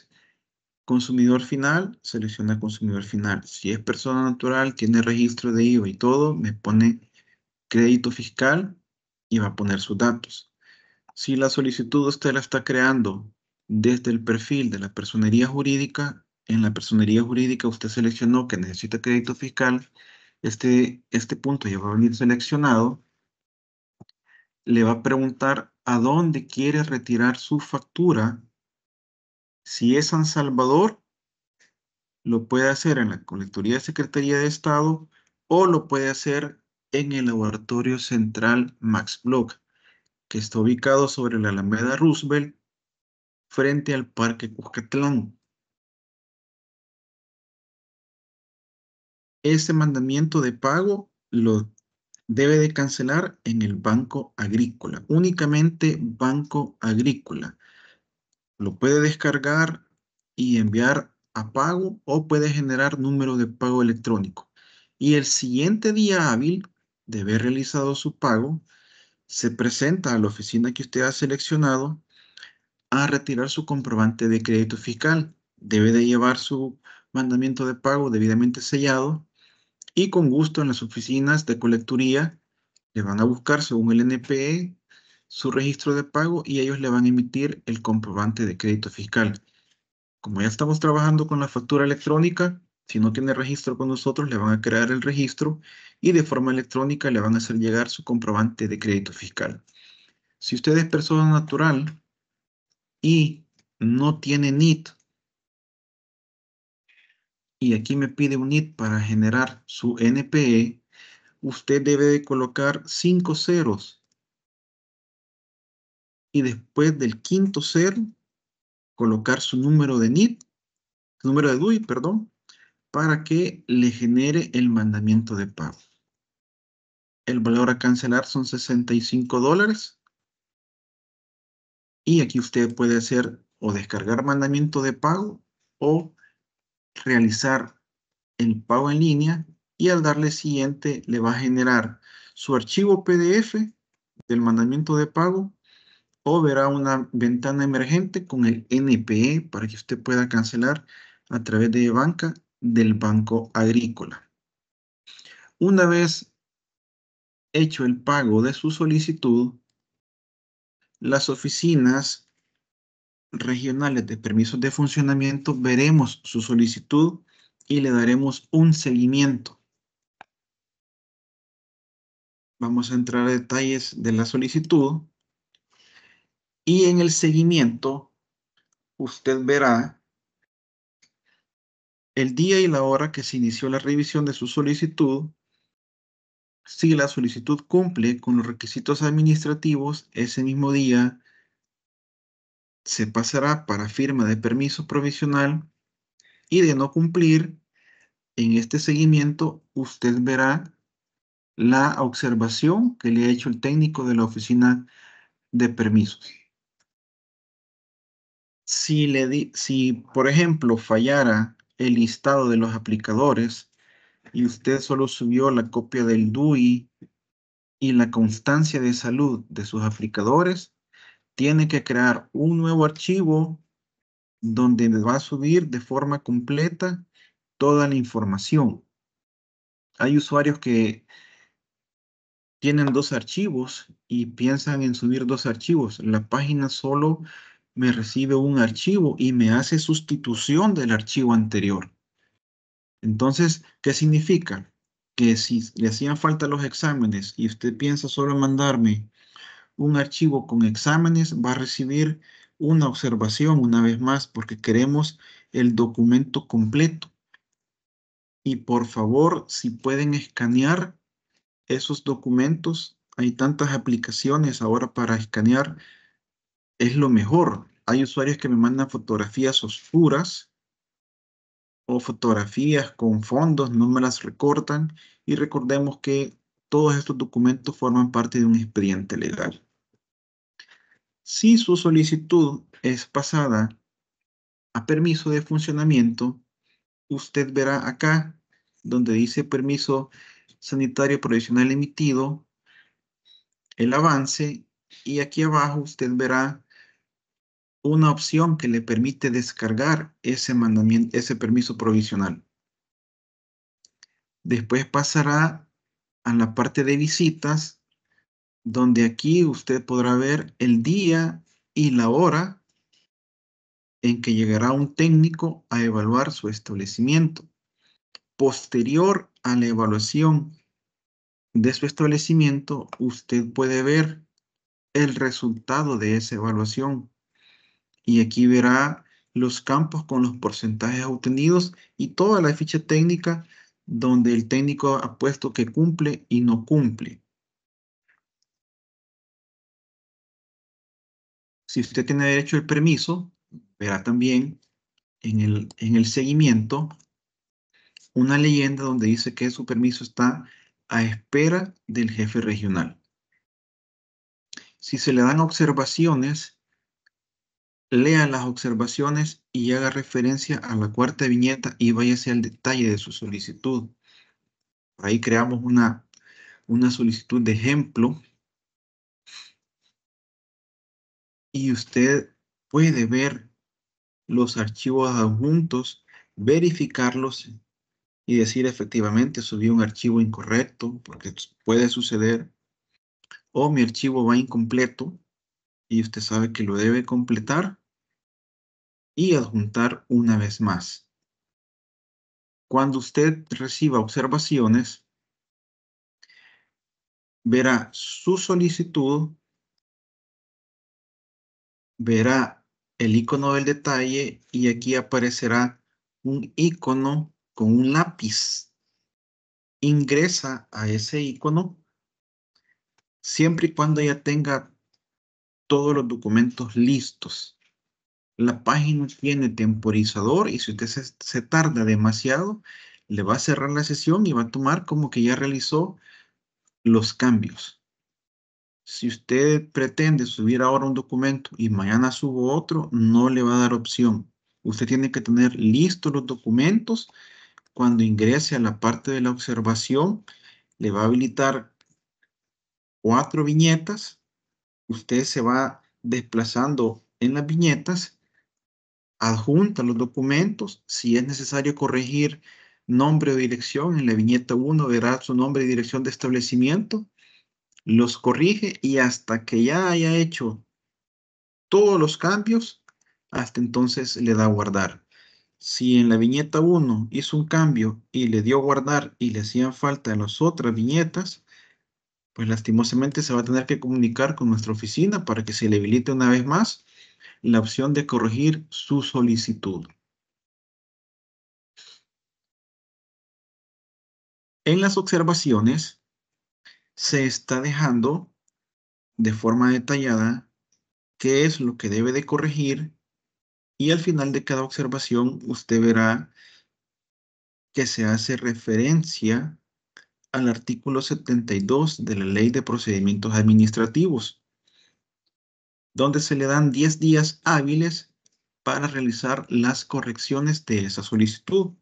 consumidor final, selecciona consumidor final. Si es persona natural, tiene registro de IVA y todo, me pone crédito fiscal y va a poner sus datos. Si la solicitud usted la está creando desde el perfil de la personería jurídica, en la personería jurídica usted seleccionó que necesita crédito fiscal, este, este punto ya va a venir seleccionado, le va a preguntar a dónde quiere retirar su factura. Si es San Salvador, lo puede hacer en la Colectoría de Secretaría de Estado o lo puede hacer en el Laboratorio Central Max Block, que está ubicado sobre la Alameda Roosevelt, frente al Parque Cuscatlán. Ese mandamiento de pago lo debe de cancelar en el Banco Agrícola, únicamente Banco Agrícola. Lo puede descargar y enviar a pago o puede generar número de pago electrónico. Y el siguiente día hábil de haber realizado su pago, se presenta a la oficina que usted ha seleccionado a retirar su comprobante de crédito fiscal. Debe de llevar su mandamiento de pago debidamente sellado y con gusto en las oficinas de colecturía le van a buscar según el NPE su registro de pago y ellos le van a emitir el comprobante de crédito fiscal. Como ya estamos trabajando con la factura electrónica, si no tiene registro con nosotros, le van a crear el registro y de forma electrónica le van a hacer llegar su comprobante de crédito fiscal. Si usted es persona natural y no tiene NIT, y aquí me pide un NIT para generar su NPE, usted debe de colocar cinco ceros. Y después del quinto cero, colocar su número de NIT, número de DUI, perdón, para que le genere el mandamiento de pago. El valor a cancelar son 65 dólares. Y aquí usted puede hacer o descargar mandamiento de pago o realizar el pago en línea y al darle siguiente le va a generar su archivo PDF del mandamiento de pago o verá una ventana emergente con el NPE para que usted pueda cancelar a través de banca del Banco Agrícola. Una vez hecho el pago de su solicitud, las oficinas regionales de permisos de funcionamiento veremos su solicitud y le daremos un seguimiento. Vamos a entrar a detalles de la solicitud y en el seguimiento usted verá el día y la hora que se inició la revisión de su solicitud, si la solicitud cumple con los requisitos administrativos, ese mismo día se pasará para firma de permiso provisional y de no cumplir, en este seguimiento usted verá la observación que le ha hecho el técnico de la oficina de permisos. Si, le si por ejemplo, fallara el listado de los aplicadores y usted solo subió la copia del DUI y la constancia de salud de sus aplicadores, tiene que crear un nuevo archivo donde va a subir de forma completa toda la información. Hay usuarios que tienen dos archivos y piensan en subir dos archivos. La página solo me recibe un archivo y me hace sustitución del archivo anterior. Entonces, ¿qué significa? Que si le hacían falta los exámenes y usted piensa solo mandarme un archivo con exámenes, va a recibir una observación una vez más porque queremos el documento completo. Y por favor, si pueden escanear esos documentos, hay tantas aplicaciones ahora para escanear es lo mejor. Hay usuarios que me mandan fotografías oscuras o fotografías con fondos, no me las recortan y recordemos que todos estos documentos forman parte de un expediente legal. Si su solicitud es pasada a permiso de funcionamiento, usted verá acá donde dice permiso sanitario provisional emitido, el avance y aquí abajo usted verá una opción que le permite descargar ese mandamiento, ese permiso provisional. Después pasará a la parte de visitas, donde aquí usted podrá ver el día y la hora en que llegará un técnico a evaluar su establecimiento. Posterior a la evaluación de su establecimiento, usted puede ver el resultado de esa evaluación y aquí verá los campos con los porcentajes obtenidos y toda la ficha técnica donde el técnico ha puesto que cumple y no cumple. Si usted tiene derecho al permiso, verá también en el, en el seguimiento una leyenda donde dice que su permiso está a espera del jefe regional. Si se le dan observaciones, lea las observaciones y haga referencia a la cuarta viñeta y váyase al detalle de su solicitud. Ahí creamos una, una solicitud de ejemplo y usted puede ver los archivos adjuntos, verificarlos y decir efectivamente subí un archivo incorrecto, porque puede suceder, o mi archivo va incompleto y usted sabe que lo debe completar y adjuntar una vez más. Cuando usted reciba observaciones, verá su solicitud, verá el icono del detalle y aquí aparecerá un icono con un lápiz. Ingresa a ese icono siempre y cuando ya tenga todos los documentos listos. La página tiene temporizador y si usted se, tarda demasiado, le va a cerrar la sesión y va a tomar como que ya realizó los cambios. Si usted pretende subir ahora un documento y mañana subo otro, no le va a dar opción. Usted tiene que tener listos los documentos. Cuando ingrese a la parte de la observación, le va a habilitar cuatro viñetas. Usted se va desplazando en las viñetas adjunta los documentos. Si es necesario corregir nombre o dirección, en la viñeta 1 verá su nombre y dirección de establecimiento. Los corrige y hasta que ya haya hecho todos los cambios, hasta entonces le da guardar. Si en la viñeta 1 hizo un cambio y le dio guardar y le hacían falta las otras viñetas, pues lastimosamente se va a tener que comunicar con nuestra oficina para que se le habilite una vez más la opción de corregir su solicitud. En las observaciones se está dejando de forma detallada qué es lo que debe de corregir y al final de cada observación usted verá que se hace referencia al artículo 72 de la Ley de Procedimientos Administrativos donde se le dan 10 días hábiles para realizar las correcciones de esa solicitud.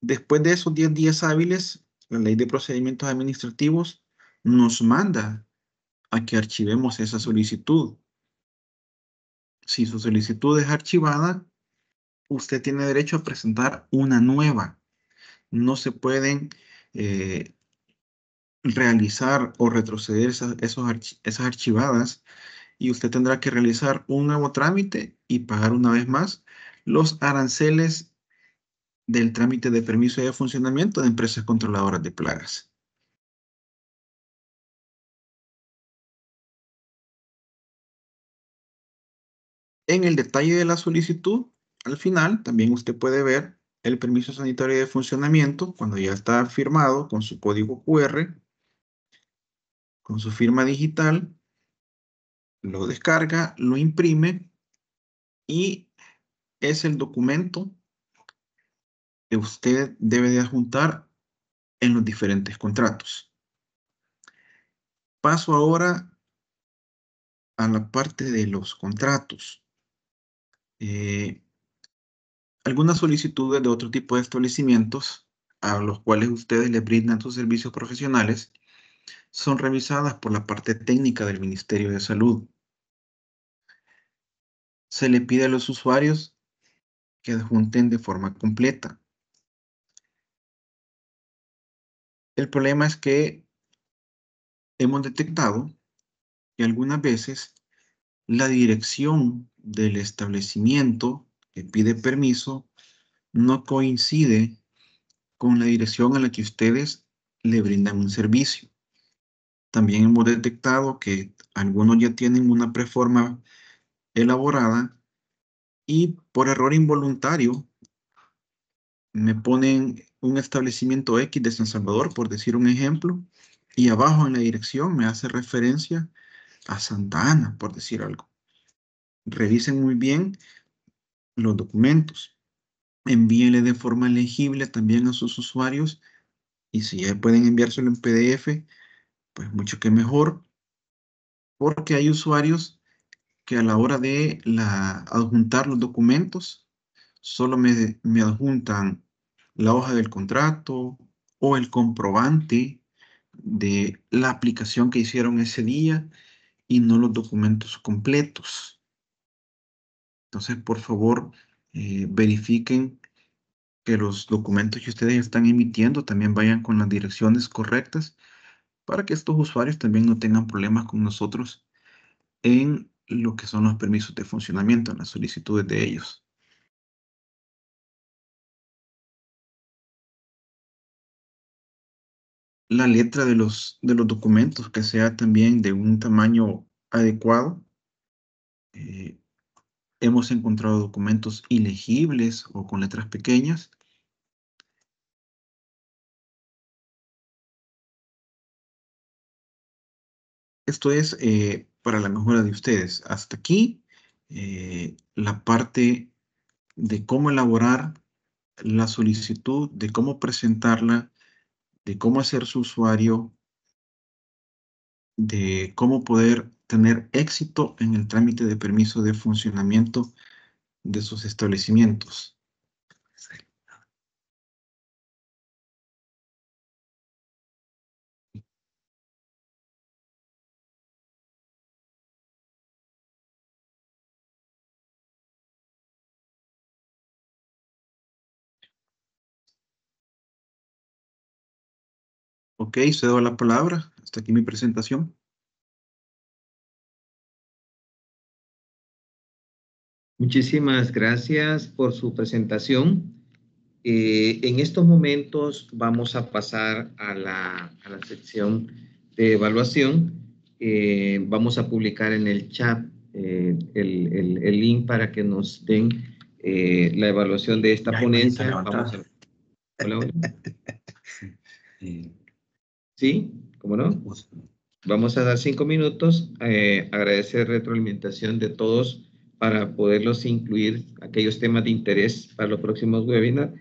Después de esos 10 días hábiles, la ley de procedimientos administrativos nos manda a que archivemos esa solicitud. Si su solicitud es archivada, usted tiene derecho a presentar una nueva. No se pueden eh, realizar o retroceder esas, esas archivadas y usted tendrá que realizar un nuevo trámite y pagar una vez más los aranceles del trámite de permiso de funcionamiento de empresas controladoras de plagas. En el detalle de la solicitud, al final también usted puede ver el permiso sanitario de funcionamiento cuando ya está firmado con su código QR con su firma digital, lo descarga, lo imprime y es el documento usted debe de adjuntar en los diferentes contratos. Paso ahora a la parte de los contratos. Eh, algunas solicitudes de otro tipo de establecimientos a los cuales ustedes le brindan sus servicios profesionales son revisadas por la parte técnica del Ministerio de Salud. Se le pide a los usuarios que adjunten de forma completa. El problema es que hemos detectado que algunas veces la dirección del establecimiento que pide permiso no coincide con la dirección a la que ustedes le brindan un servicio. También hemos detectado que algunos ya tienen una preforma elaborada y por error involuntario me ponen un establecimiento X de San Salvador, por decir un ejemplo, y abajo en la dirección me hace referencia a Santa Ana, por decir algo. Revisen muy bien los documentos. envíenle de forma legible también a sus usuarios y si ya pueden enviárselo en PDF, pues mucho que mejor, porque hay usuarios que a la hora de la, adjuntar los documentos, solo me, me adjuntan la hoja del contrato o el comprobante de la aplicación que hicieron ese día y no los documentos completos. Entonces, por favor, eh, verifiquen que los documentos que ustedes están emitiendo también vayan con las direcciones correctas para que estos usuarios también no tengan problemas con nosotros en lo que son los permisos de funcionamiento, en las solicitudes de ellos. La letra de los, de los documentos que sea también de un tamaño adecuado. Eh, hemos encontrado documentos ilegibles o con letras pequeñas. Esto es eh, para la mejora de ustedes. Hasta aquí eh, la parte de cómo elaborar la solicitud, de cómo presentarla, de cómo hacer su usuario, de cómo poder tener éxito en el trámite de permiso de funcionamiento de sus establecimientos. Ok, cedo la palabra. Hasta aquí mi presentación. Muchísimas gracias por su presentación. Eh, en estos momentos vamos a pasar a la, sección de evaluación. Eh, vamos a publicar en el chat eh, el, link para que nos den la evaluación de esta ponencia. Vamos a... Sí, ¿cómo no? Vamos a dar cinco minutos, eh, agradecer retroalimentación de todos para poderlos incluir aquellos temas de interés para los próximos webinars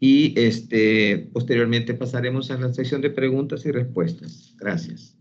y este, posteriormente pasaremos a la sección de preguntas y respuestas. Gracias.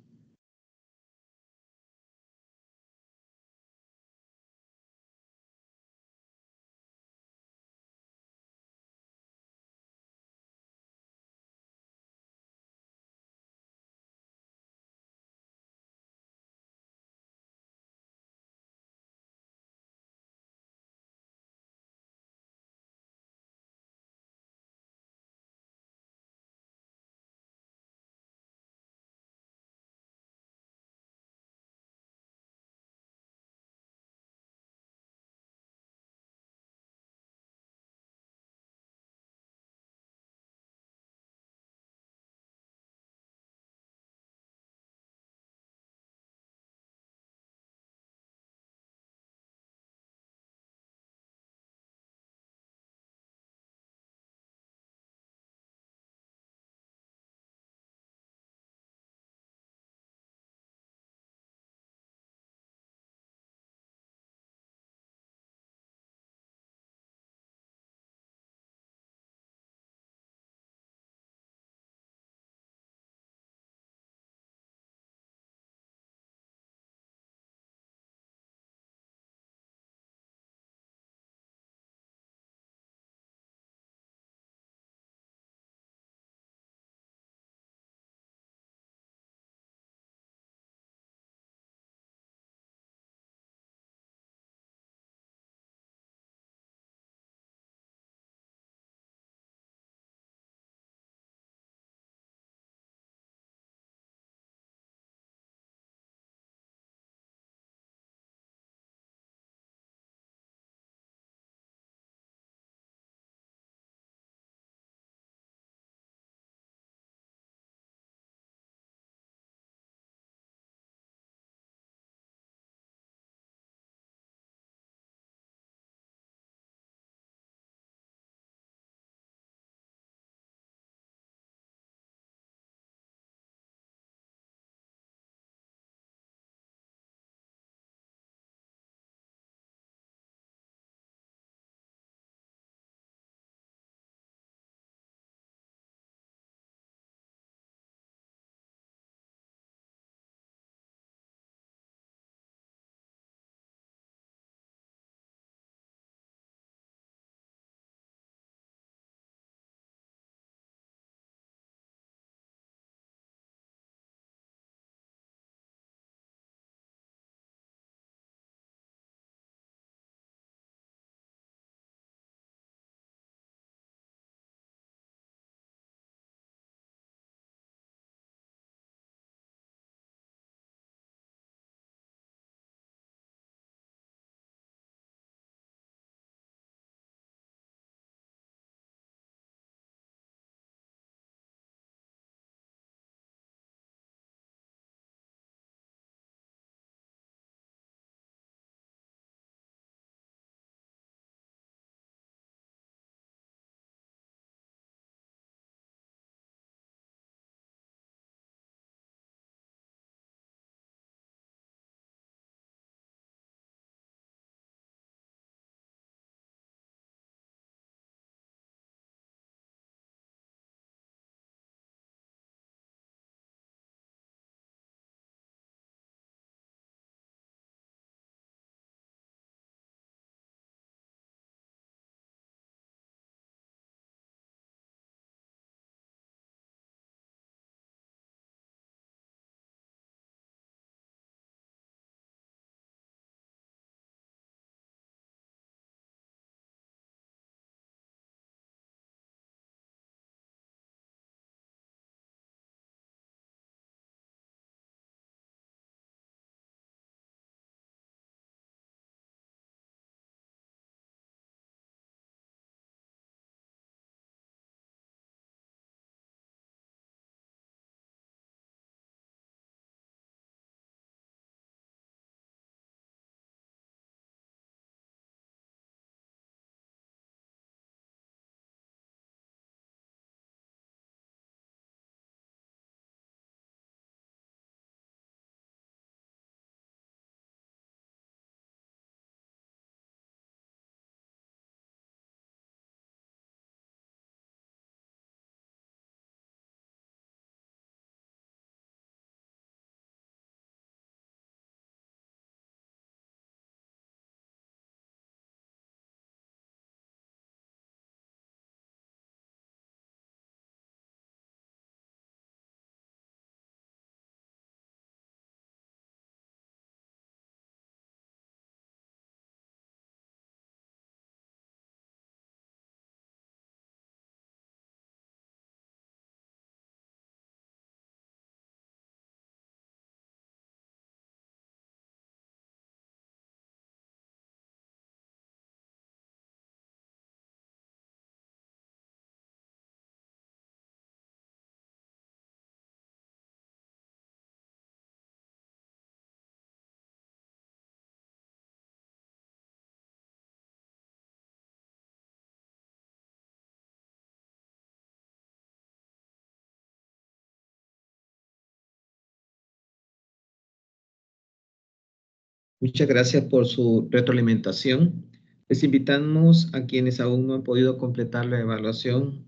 Muchas gracias por su retroalimentación. Les invitamos a quienes aún no han podido completar la evaluación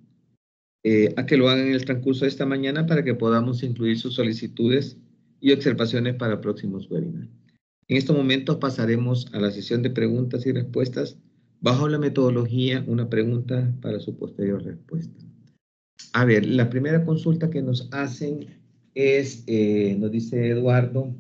eh, a que lo hagan en el transcurso de esta mañana para que podamos incluir sus solicitudes y observaciones para próximos webinars. En estos momentos pasaremos a la sesión de preguntas y respuestas bajo la metodología una pregunta para su posterior respuesta. A ver, la primera consulta que nos hacen es, eh, nos dice Eduardo,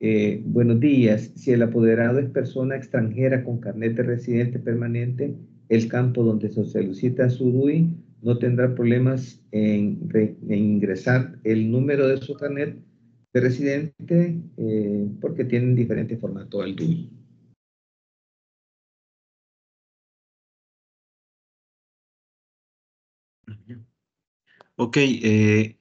eh, buenos días, si el apoderado es persona extranjera con carnet de residente permanente, el campo donde se solicita su DUI no tendrá problemas en, ingresar el número de su carnet de residente eh, porque tienen diferente formato al DUI. Ok, eh,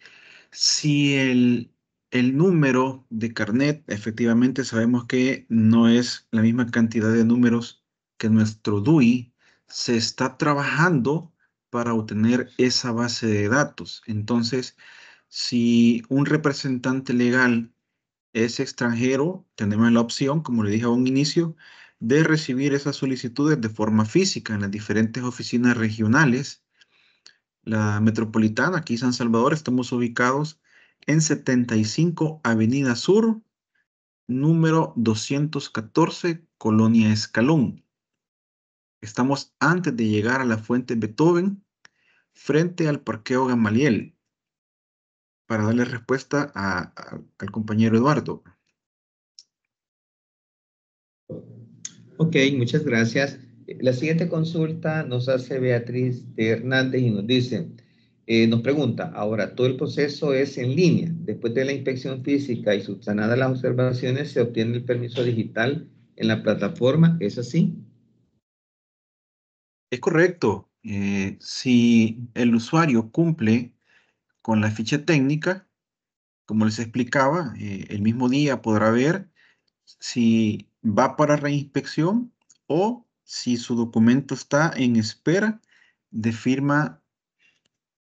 si el, el número de carnet, efectivamente sabemos que no es la misma cantidad de números que nuestro DUI, se está trabajando para obtener esa base de datos. Entonces, si un representante legal es extranjero, tenemos la opción, como le dije a un inicio, de recibir esas solicitudes de forma física en las diferentes oficinas regionales la metropolitana, aquí San Salvador, estamos ubicados en 75 Avenida Sur, número 214, Colonia Escalón. Estamos antes de llegar a la Fuente Beethoven, frente al Parqueo Gamaliel, para darle respuesta al compañero Eduardo. Ok, muchas gracias. La siguiente consulta nos hace Beatriz de Hernández y nos dice, eh, nos pregunta, ahora todo el proceso es en línea. Después de la inspección física y subsanadas las observaciones, se obtiene el permiso digital en la plataforma. ¿Es así? Es correcto. Eh, si el usuario cumple con la ficha técnica, como les explicaba, eh, el mismo día podrá ver si va para reinspección o si su documento está en espera de firma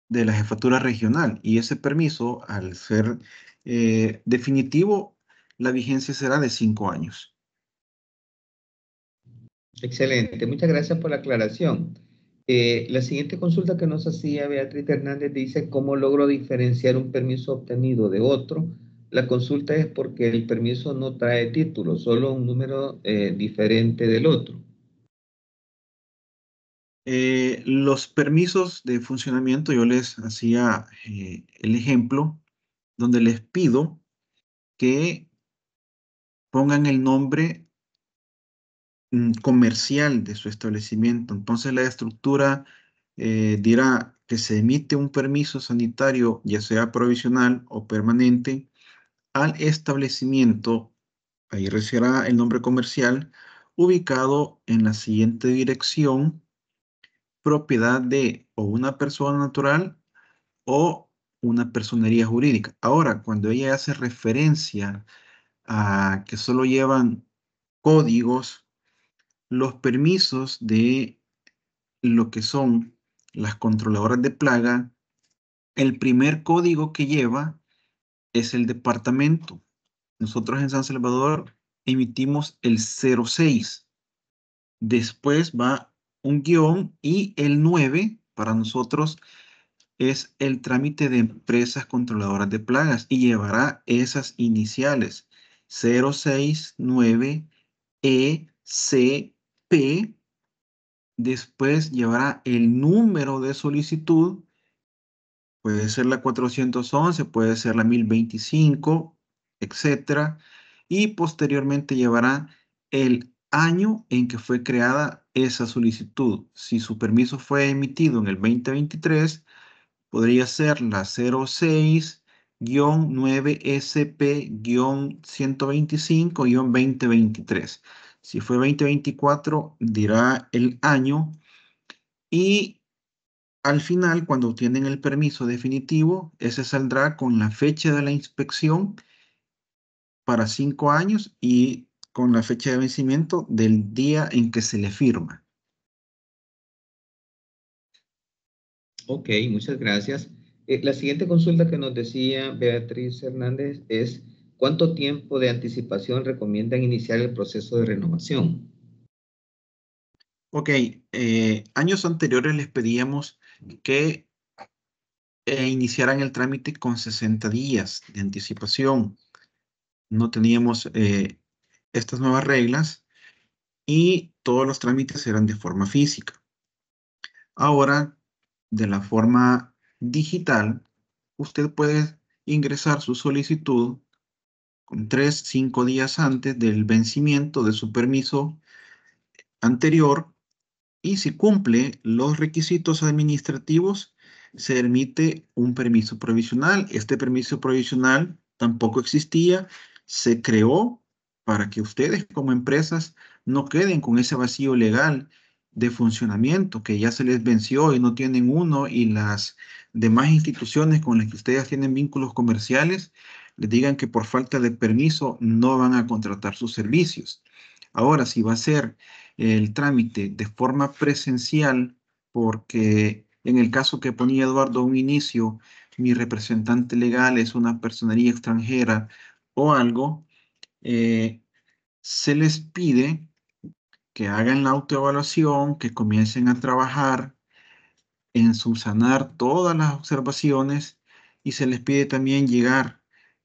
de la jefatura regional y ese permiso, al ser eh, definitivo, la vigencia será de cinco años. Excelente, muchas gracias por la aclaración. Eh, la siguiente consulta que nos hacía Beatriz Hernández dice, ¿cómo logro diferenciar un permiso obtenido de otro? La consulta es porque el permiso no trae título, solo un número eh, diferente del otro. Eh, los permisos de funcionamiento, yo les hacía eh, el ejemplo donde les pido que pongan el nombre mm, comercial de su establecimiento. Entonces la estructura eh, dirá que se emite un permiso sanitario, ya sea provisional o permanente, al establecimiento, ahí recibirá el nombre comercial, ubicado en la siguiente dirección propiedad de o una persona natural o una personería jurídica. Ahora, cuando ella hace referencia a que solo llevan códigos, los permisos de lo que son las controladoras de plaga, el primer código que lleva es el departamento. Nosotros en San Salvador emitimos el 06. Después va un guion y el 9 para nosotros es el trámite de empresas controladoras de plagas y llevará esas iniciales 069 ECP. Después llevará el número de solicitud. Puede ser la 411, puede ser la 1025, etcétera. Y posteriormente llevará el año en que fue creada esa solicitud. Si su permiso fue emitido en el 2023, podría ser la 06-9SP-125-2023. Si fue 2024, dirá el año y al final, cuando obtienen el permiso definitivo, ese saldrá con la fecha de la inspección para cinco años y con la fecha de vencimiento del día en que se le firma. Ok, muchas gracias. Eh, la siguiente consulta que nos decía Beatriz Hernández es, ¿cuánto tiempo de anticipación recomiendan iniciar el proceso de renovación? Ok, eh, años anteriores les pedíamos que eh, iniciaran el trámite con 60 días de anticipación. No teníamos eh, estas nuevas reglas y todos los trámites eran de forma física. Ahora, de la forma digital, usted puede ingresar su solicitud con tres, cinco días antes del vencimiento de su permiso anterior y si cumple los requisitos administrativos, se emite un permiso provisional. Este permiso provisional tampoco existía, se creó para que ustedes como empresas no queden con ese vacío legal de funcionamiento que ya se les venció y no tienen uno y las demás instituciones con las que ustedes tienen vínculos comerciales les digan que por falta de permiso no van a contratar sus servicios. Ahora, si va a ser el trámite de forma presencial, porque en el caso que ponía Eduardo a un inicio, mi representante legal es una personería extranjera o algo, eh, se les pide que hagan la autoevaluación, que comiencen a trabajar en subsanar todas las observaciones y se les pide también llegar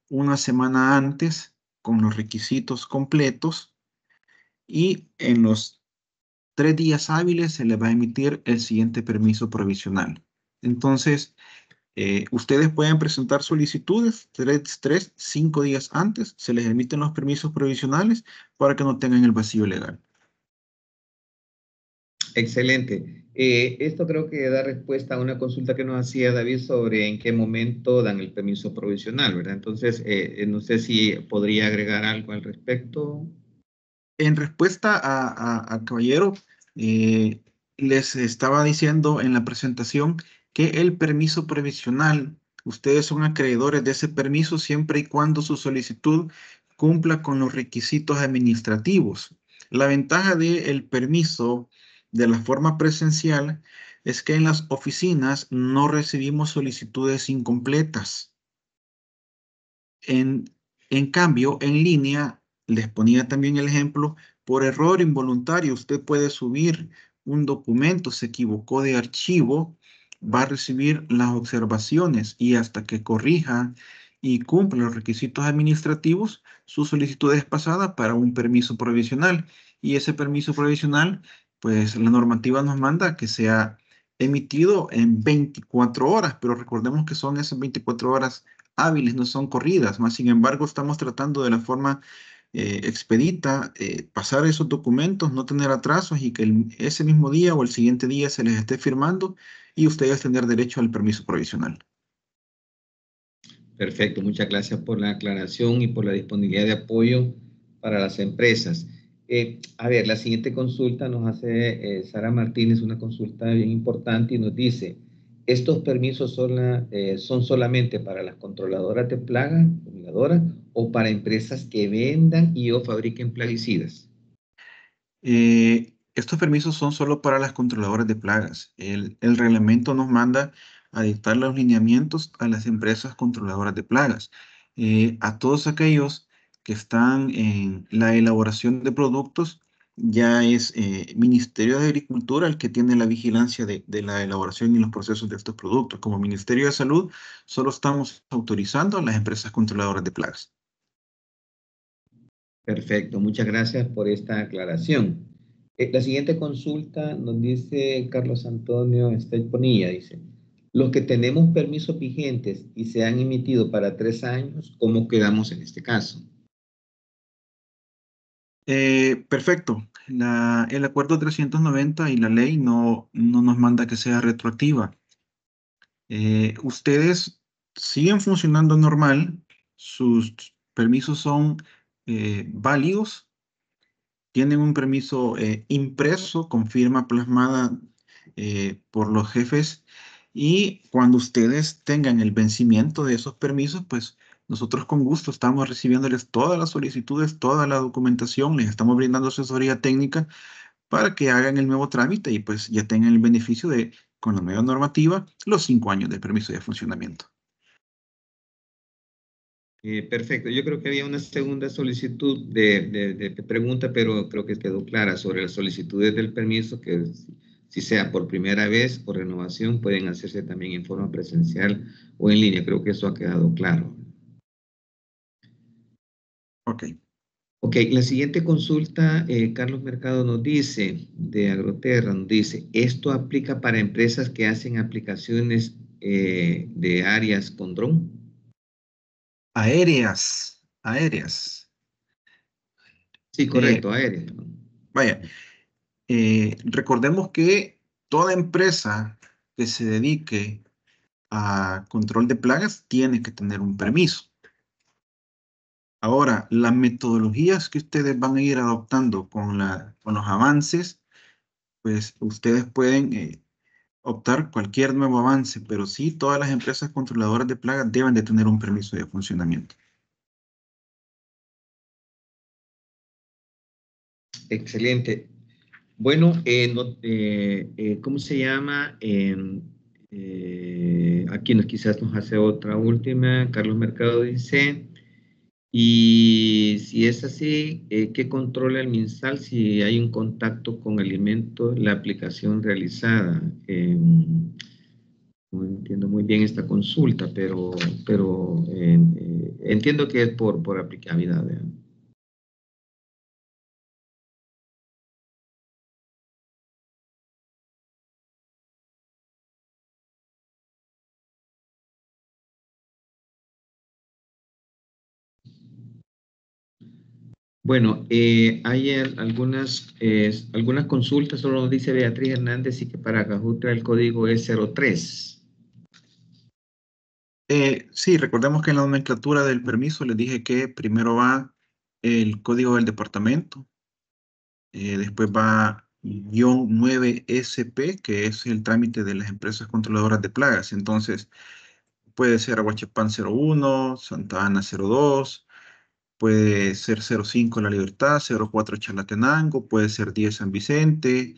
una semana antes con los requisitos completos y en los tres días hábiles se les va a emitir el siguiente permiso provisional. Entonces, eh, ustedes pueden presentar solicitudes tres, tres, cinco días antes, se les emiten los permisos provisionales para que no tengan el vacío legal. Excelente. Eh, esto creo que da respuesta a una consulta que nos hacía David sobre en qué momento dan el permiso provisional, ¿verdad? Entonces, eh, no sé si podría agregar algo al respecto. En respuesta a, Caballero, eh, les estaba diciendo en la presentación que el permiso provisional, ustedes son acreedores de ese permiso siempre y cuando su solicitud cumpla con los requisitos administrativos. La ventaja del permiso de la forma presencial es que en las oficinas no recibimos solicitudes incompletas. En, en cambio, en línea, les ponía también el ejemplo, por error involuntario, usted puede subir un documento, se equivocó de archivo, va a recibir las observaciones y hasta que corrija y cumpla los requisitos administrativos, su solicitud es pasada para un permiso provisional. Y ese permiso provisional pues la normativa nos manda que sea emitido en 24 horas, pero recordemos que son esas 24 horas hábiles, no son corridas, más sin embargo estamos tratando de la forma eh, expedita eh, pasar esos documentos, no tener atrasos y que ese mismo día o el siguiente día se les esté firmando y ustedes tener derecho al permiso provisional. Perfecto, muchas gracias por la aclaración y por la disponibilidad de apoyo para las empresas. Eh, a ver, la siguiente consulta nos hace eh, Sara Martínez, una consulta bien importante y nos dice, ¿estos permisos son, eh, son solamente para las controladoras de plagas, o para empresas que vendan y o fabriquen plaguicidas? Estos permisos son solo para las controladoras de plagas. El, reglamento nos manda a dictar los lineamientos a las empresas controladoras de plagas. a todos aquellos que están en la elaboración de productos, ya es eh, Ministerio de Agricultura el que tiene la vigilancia de, la elaboración y los procesos de estos productos. Como Ministerio de Salud, solo estamos autorizando a las empresas controladoras de plagas. Perfecto, muchas gracias por esta aclaración. Eh, la siguiente consulta nos dice Carlos Antonio Esteponilla, dice, los que tenemos permisos vigentes y se han emitido para tres años, ¿cómo quedamos en este caso? Eh, perfecto. el acuerdo 390 y la ley no, no nos manda que sea retroactiva. Eh, ustedes siguen funcionando normal, sus permisos son válidos, tienen un permiso impreso con firma plasmada por los jefes y cuando ustedes tengan el vencimiento de esos permisos, pues nosotros con gusto estamos recibiéndoles todas las solicitudes, toda la documentación, les estamos brindando asesoría técnica para que hagan el nuevo trámite y pues ya tengan el beneficio de, con la nueva normativa, los cinco años de permiso de funcionamiento. Eh, perfecto. Yo creo que había una segunda solicitud de, pregunta, pero creo que quedó clara sobre las solicitudes del permiso, que si sea por primera vez o renovación, pueden hacerse también en forma presencial o en línea. Creo que eso ha quedado claro. Ok. Ok, la siguiente consulta, eh, Carlos Mercado nos dice, de Agroterra, nos dice, esto aplica para empresas que hacen aplicaciones eh, de áreas con dron. Aéreas, aéreas. Sí, correcto, eh, aéreas. Vaya, eh, recordemos que toda empresa que se dedique a control de plagas tiene que tener un permiso. Ahora, las metodologías que ustedes van a ir adoptando con, la, con los avances, pues ustedes pueden eh, optar cualquier nuevo avance, pero sí todas las empresas controladoras de plagas deben de tener un permiso de funcionamiento. Excelente. Bueno, eh, eh, eh, ¿cómo se llama? Em, aquí nos, quizás nos hace otra última. Carlos Mercado dice, y si es así, ¿qué controla el MinSal si hay un contacto con alimentos, la aplicación realizada? Em, no entiendo muy bien esta consulta, pero, pero entiendo que es por, por aplicabilidad. Bueno, eh, hay algunas, eh, algunas consultas, solo nos dice Beatriz Hernández y que para Cajutra el código es 03. Eh, sí, recordemos que en la nomenclatura del permiso les dije que primero va el código del departamento, después va guion 9SP, que es el trámite de las empresas controladoras de plagas. Entonces, puede ser Aguachapán 01, Santa Ana 02, puede ser 05 La Libertad, 04 Chalatenango, puede ser 10 San Vicente,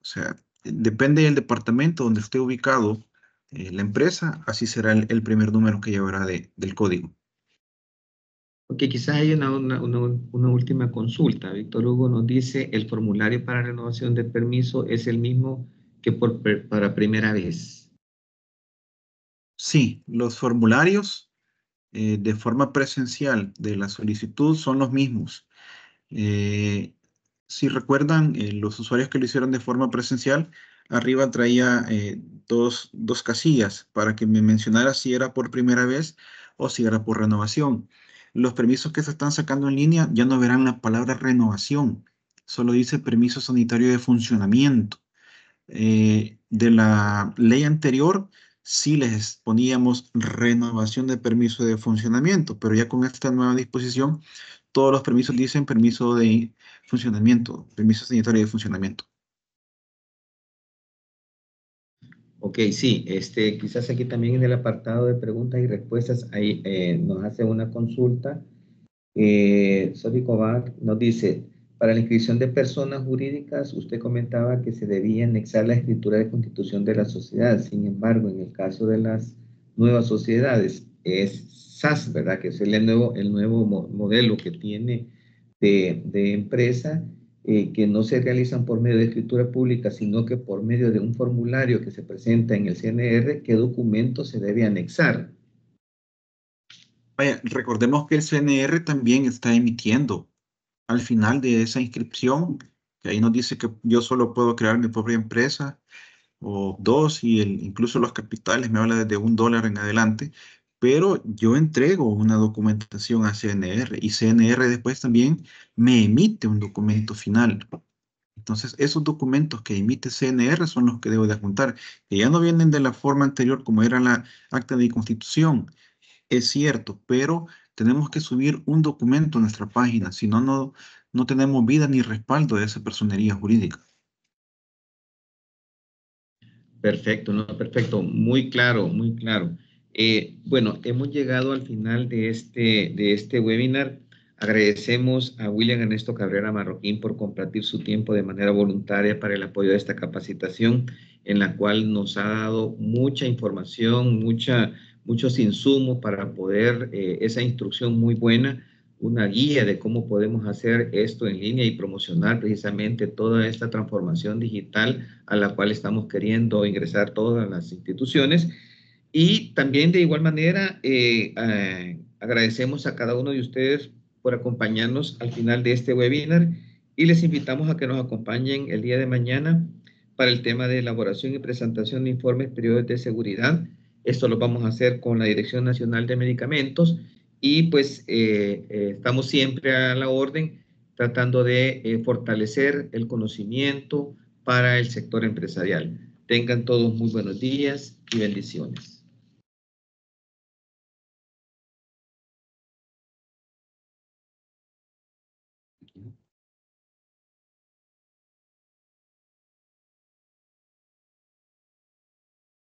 o sea, depende del departamento donde esté ubicado eh, la empresa, así será el, primer número que llevará del código. Ok, quizás hay una, una, última consulta. Víctor Hugo nos dice, el formulario para renovación de permiso es el mismo que por, para primera vez. Sí, los formularios eh, de forma presencial de la solicitud son los mismos. Eh, si recuerdan, eh, los usuarios que lo hicieron de forma presencial, arriba traía dos, dos casillas para que me mencionara si era por primera vez o si era por renovación. Los permisos que se están sacando en línea ya no verán la palabra renovación, solo dice permiso sanitario de funcionamiento. de la ley anterior si les poníamos renovación de permiso de funcionamiento, pero ya con esta nueva disposición, todos los permisos dicen permiso de funcionamiento, permiso sanitario de funcionamiento. Ok, sí, este, quizás aquí también en el apartado de preguntas y respuestas, ahí eh, nos hace una consulta. Eh, Kovac nos dice, para la inscripción de personas jurídicas, usted comentaba que se debía anexar la escritura de constitución de la sociedad. Sin embargo, en el caso de las nuevas sociedades, es SAS, ¿verdad? Que es el nuevo, el nuevo modelo que tiene de, empresa, eh, que no se realizan por medio de escritura pública, sino que por medio de un formulario que se presenta en el CNR, ¿qué documento se debe anexar? Vaya, recordemos que el CNR también está emitiendo al final de esa inscripción, que ahí nos dice que yo solo puedo crear mi propia empresa, o dos, y el, incluso los capitales me habla desde un dólar en adelante, pero yo entrego una documentación a CNR y CNR después también me emite un documento final. Entonces, esos documentos que emite CNR son los que debo de apuntar, que ya no vienen de la forma anterior como era la acta de constitución, es cierto, pero tenemos que subir un documento a nuestra página, si no, no, tenemos vida ni respaldo de esa personería jurídica. Perfecto, no, perfecto, muy claro, muy claro. Eh, bueno, hemos llegado al final de este, de este webinar. Agradecemos a William Ernesto Cabrera Marroquín por compartir su tiempo de manera voluntaria para el apoyo de esta capacitación, en la cual nos ha dado mucha información, mucha muchos insumos para poder, eh, esa instrucción muy buena, una guía de cómo podemos hacer esto en línea y promocionar precisamente toda esta transformación digital a la cual estamos queriendo ingresar todas las instituciones. Y también de igual manera eh, eh, agradecemos a cada uno de ustedes por acompañarnos al final de este webinar y les invitamos a que nos acompañen el día de mañana para el tema de elaboración y presentación de informes periodos de seguridad. Esto lo vamos a hacer con la Dirección Nacional de Medicamentos y pues eh, eh, estamos siempre a la orden tratando de eh, fortalecer el conocimiento para el sector empresarial. Tengan todos muy buenos días y bendiciones.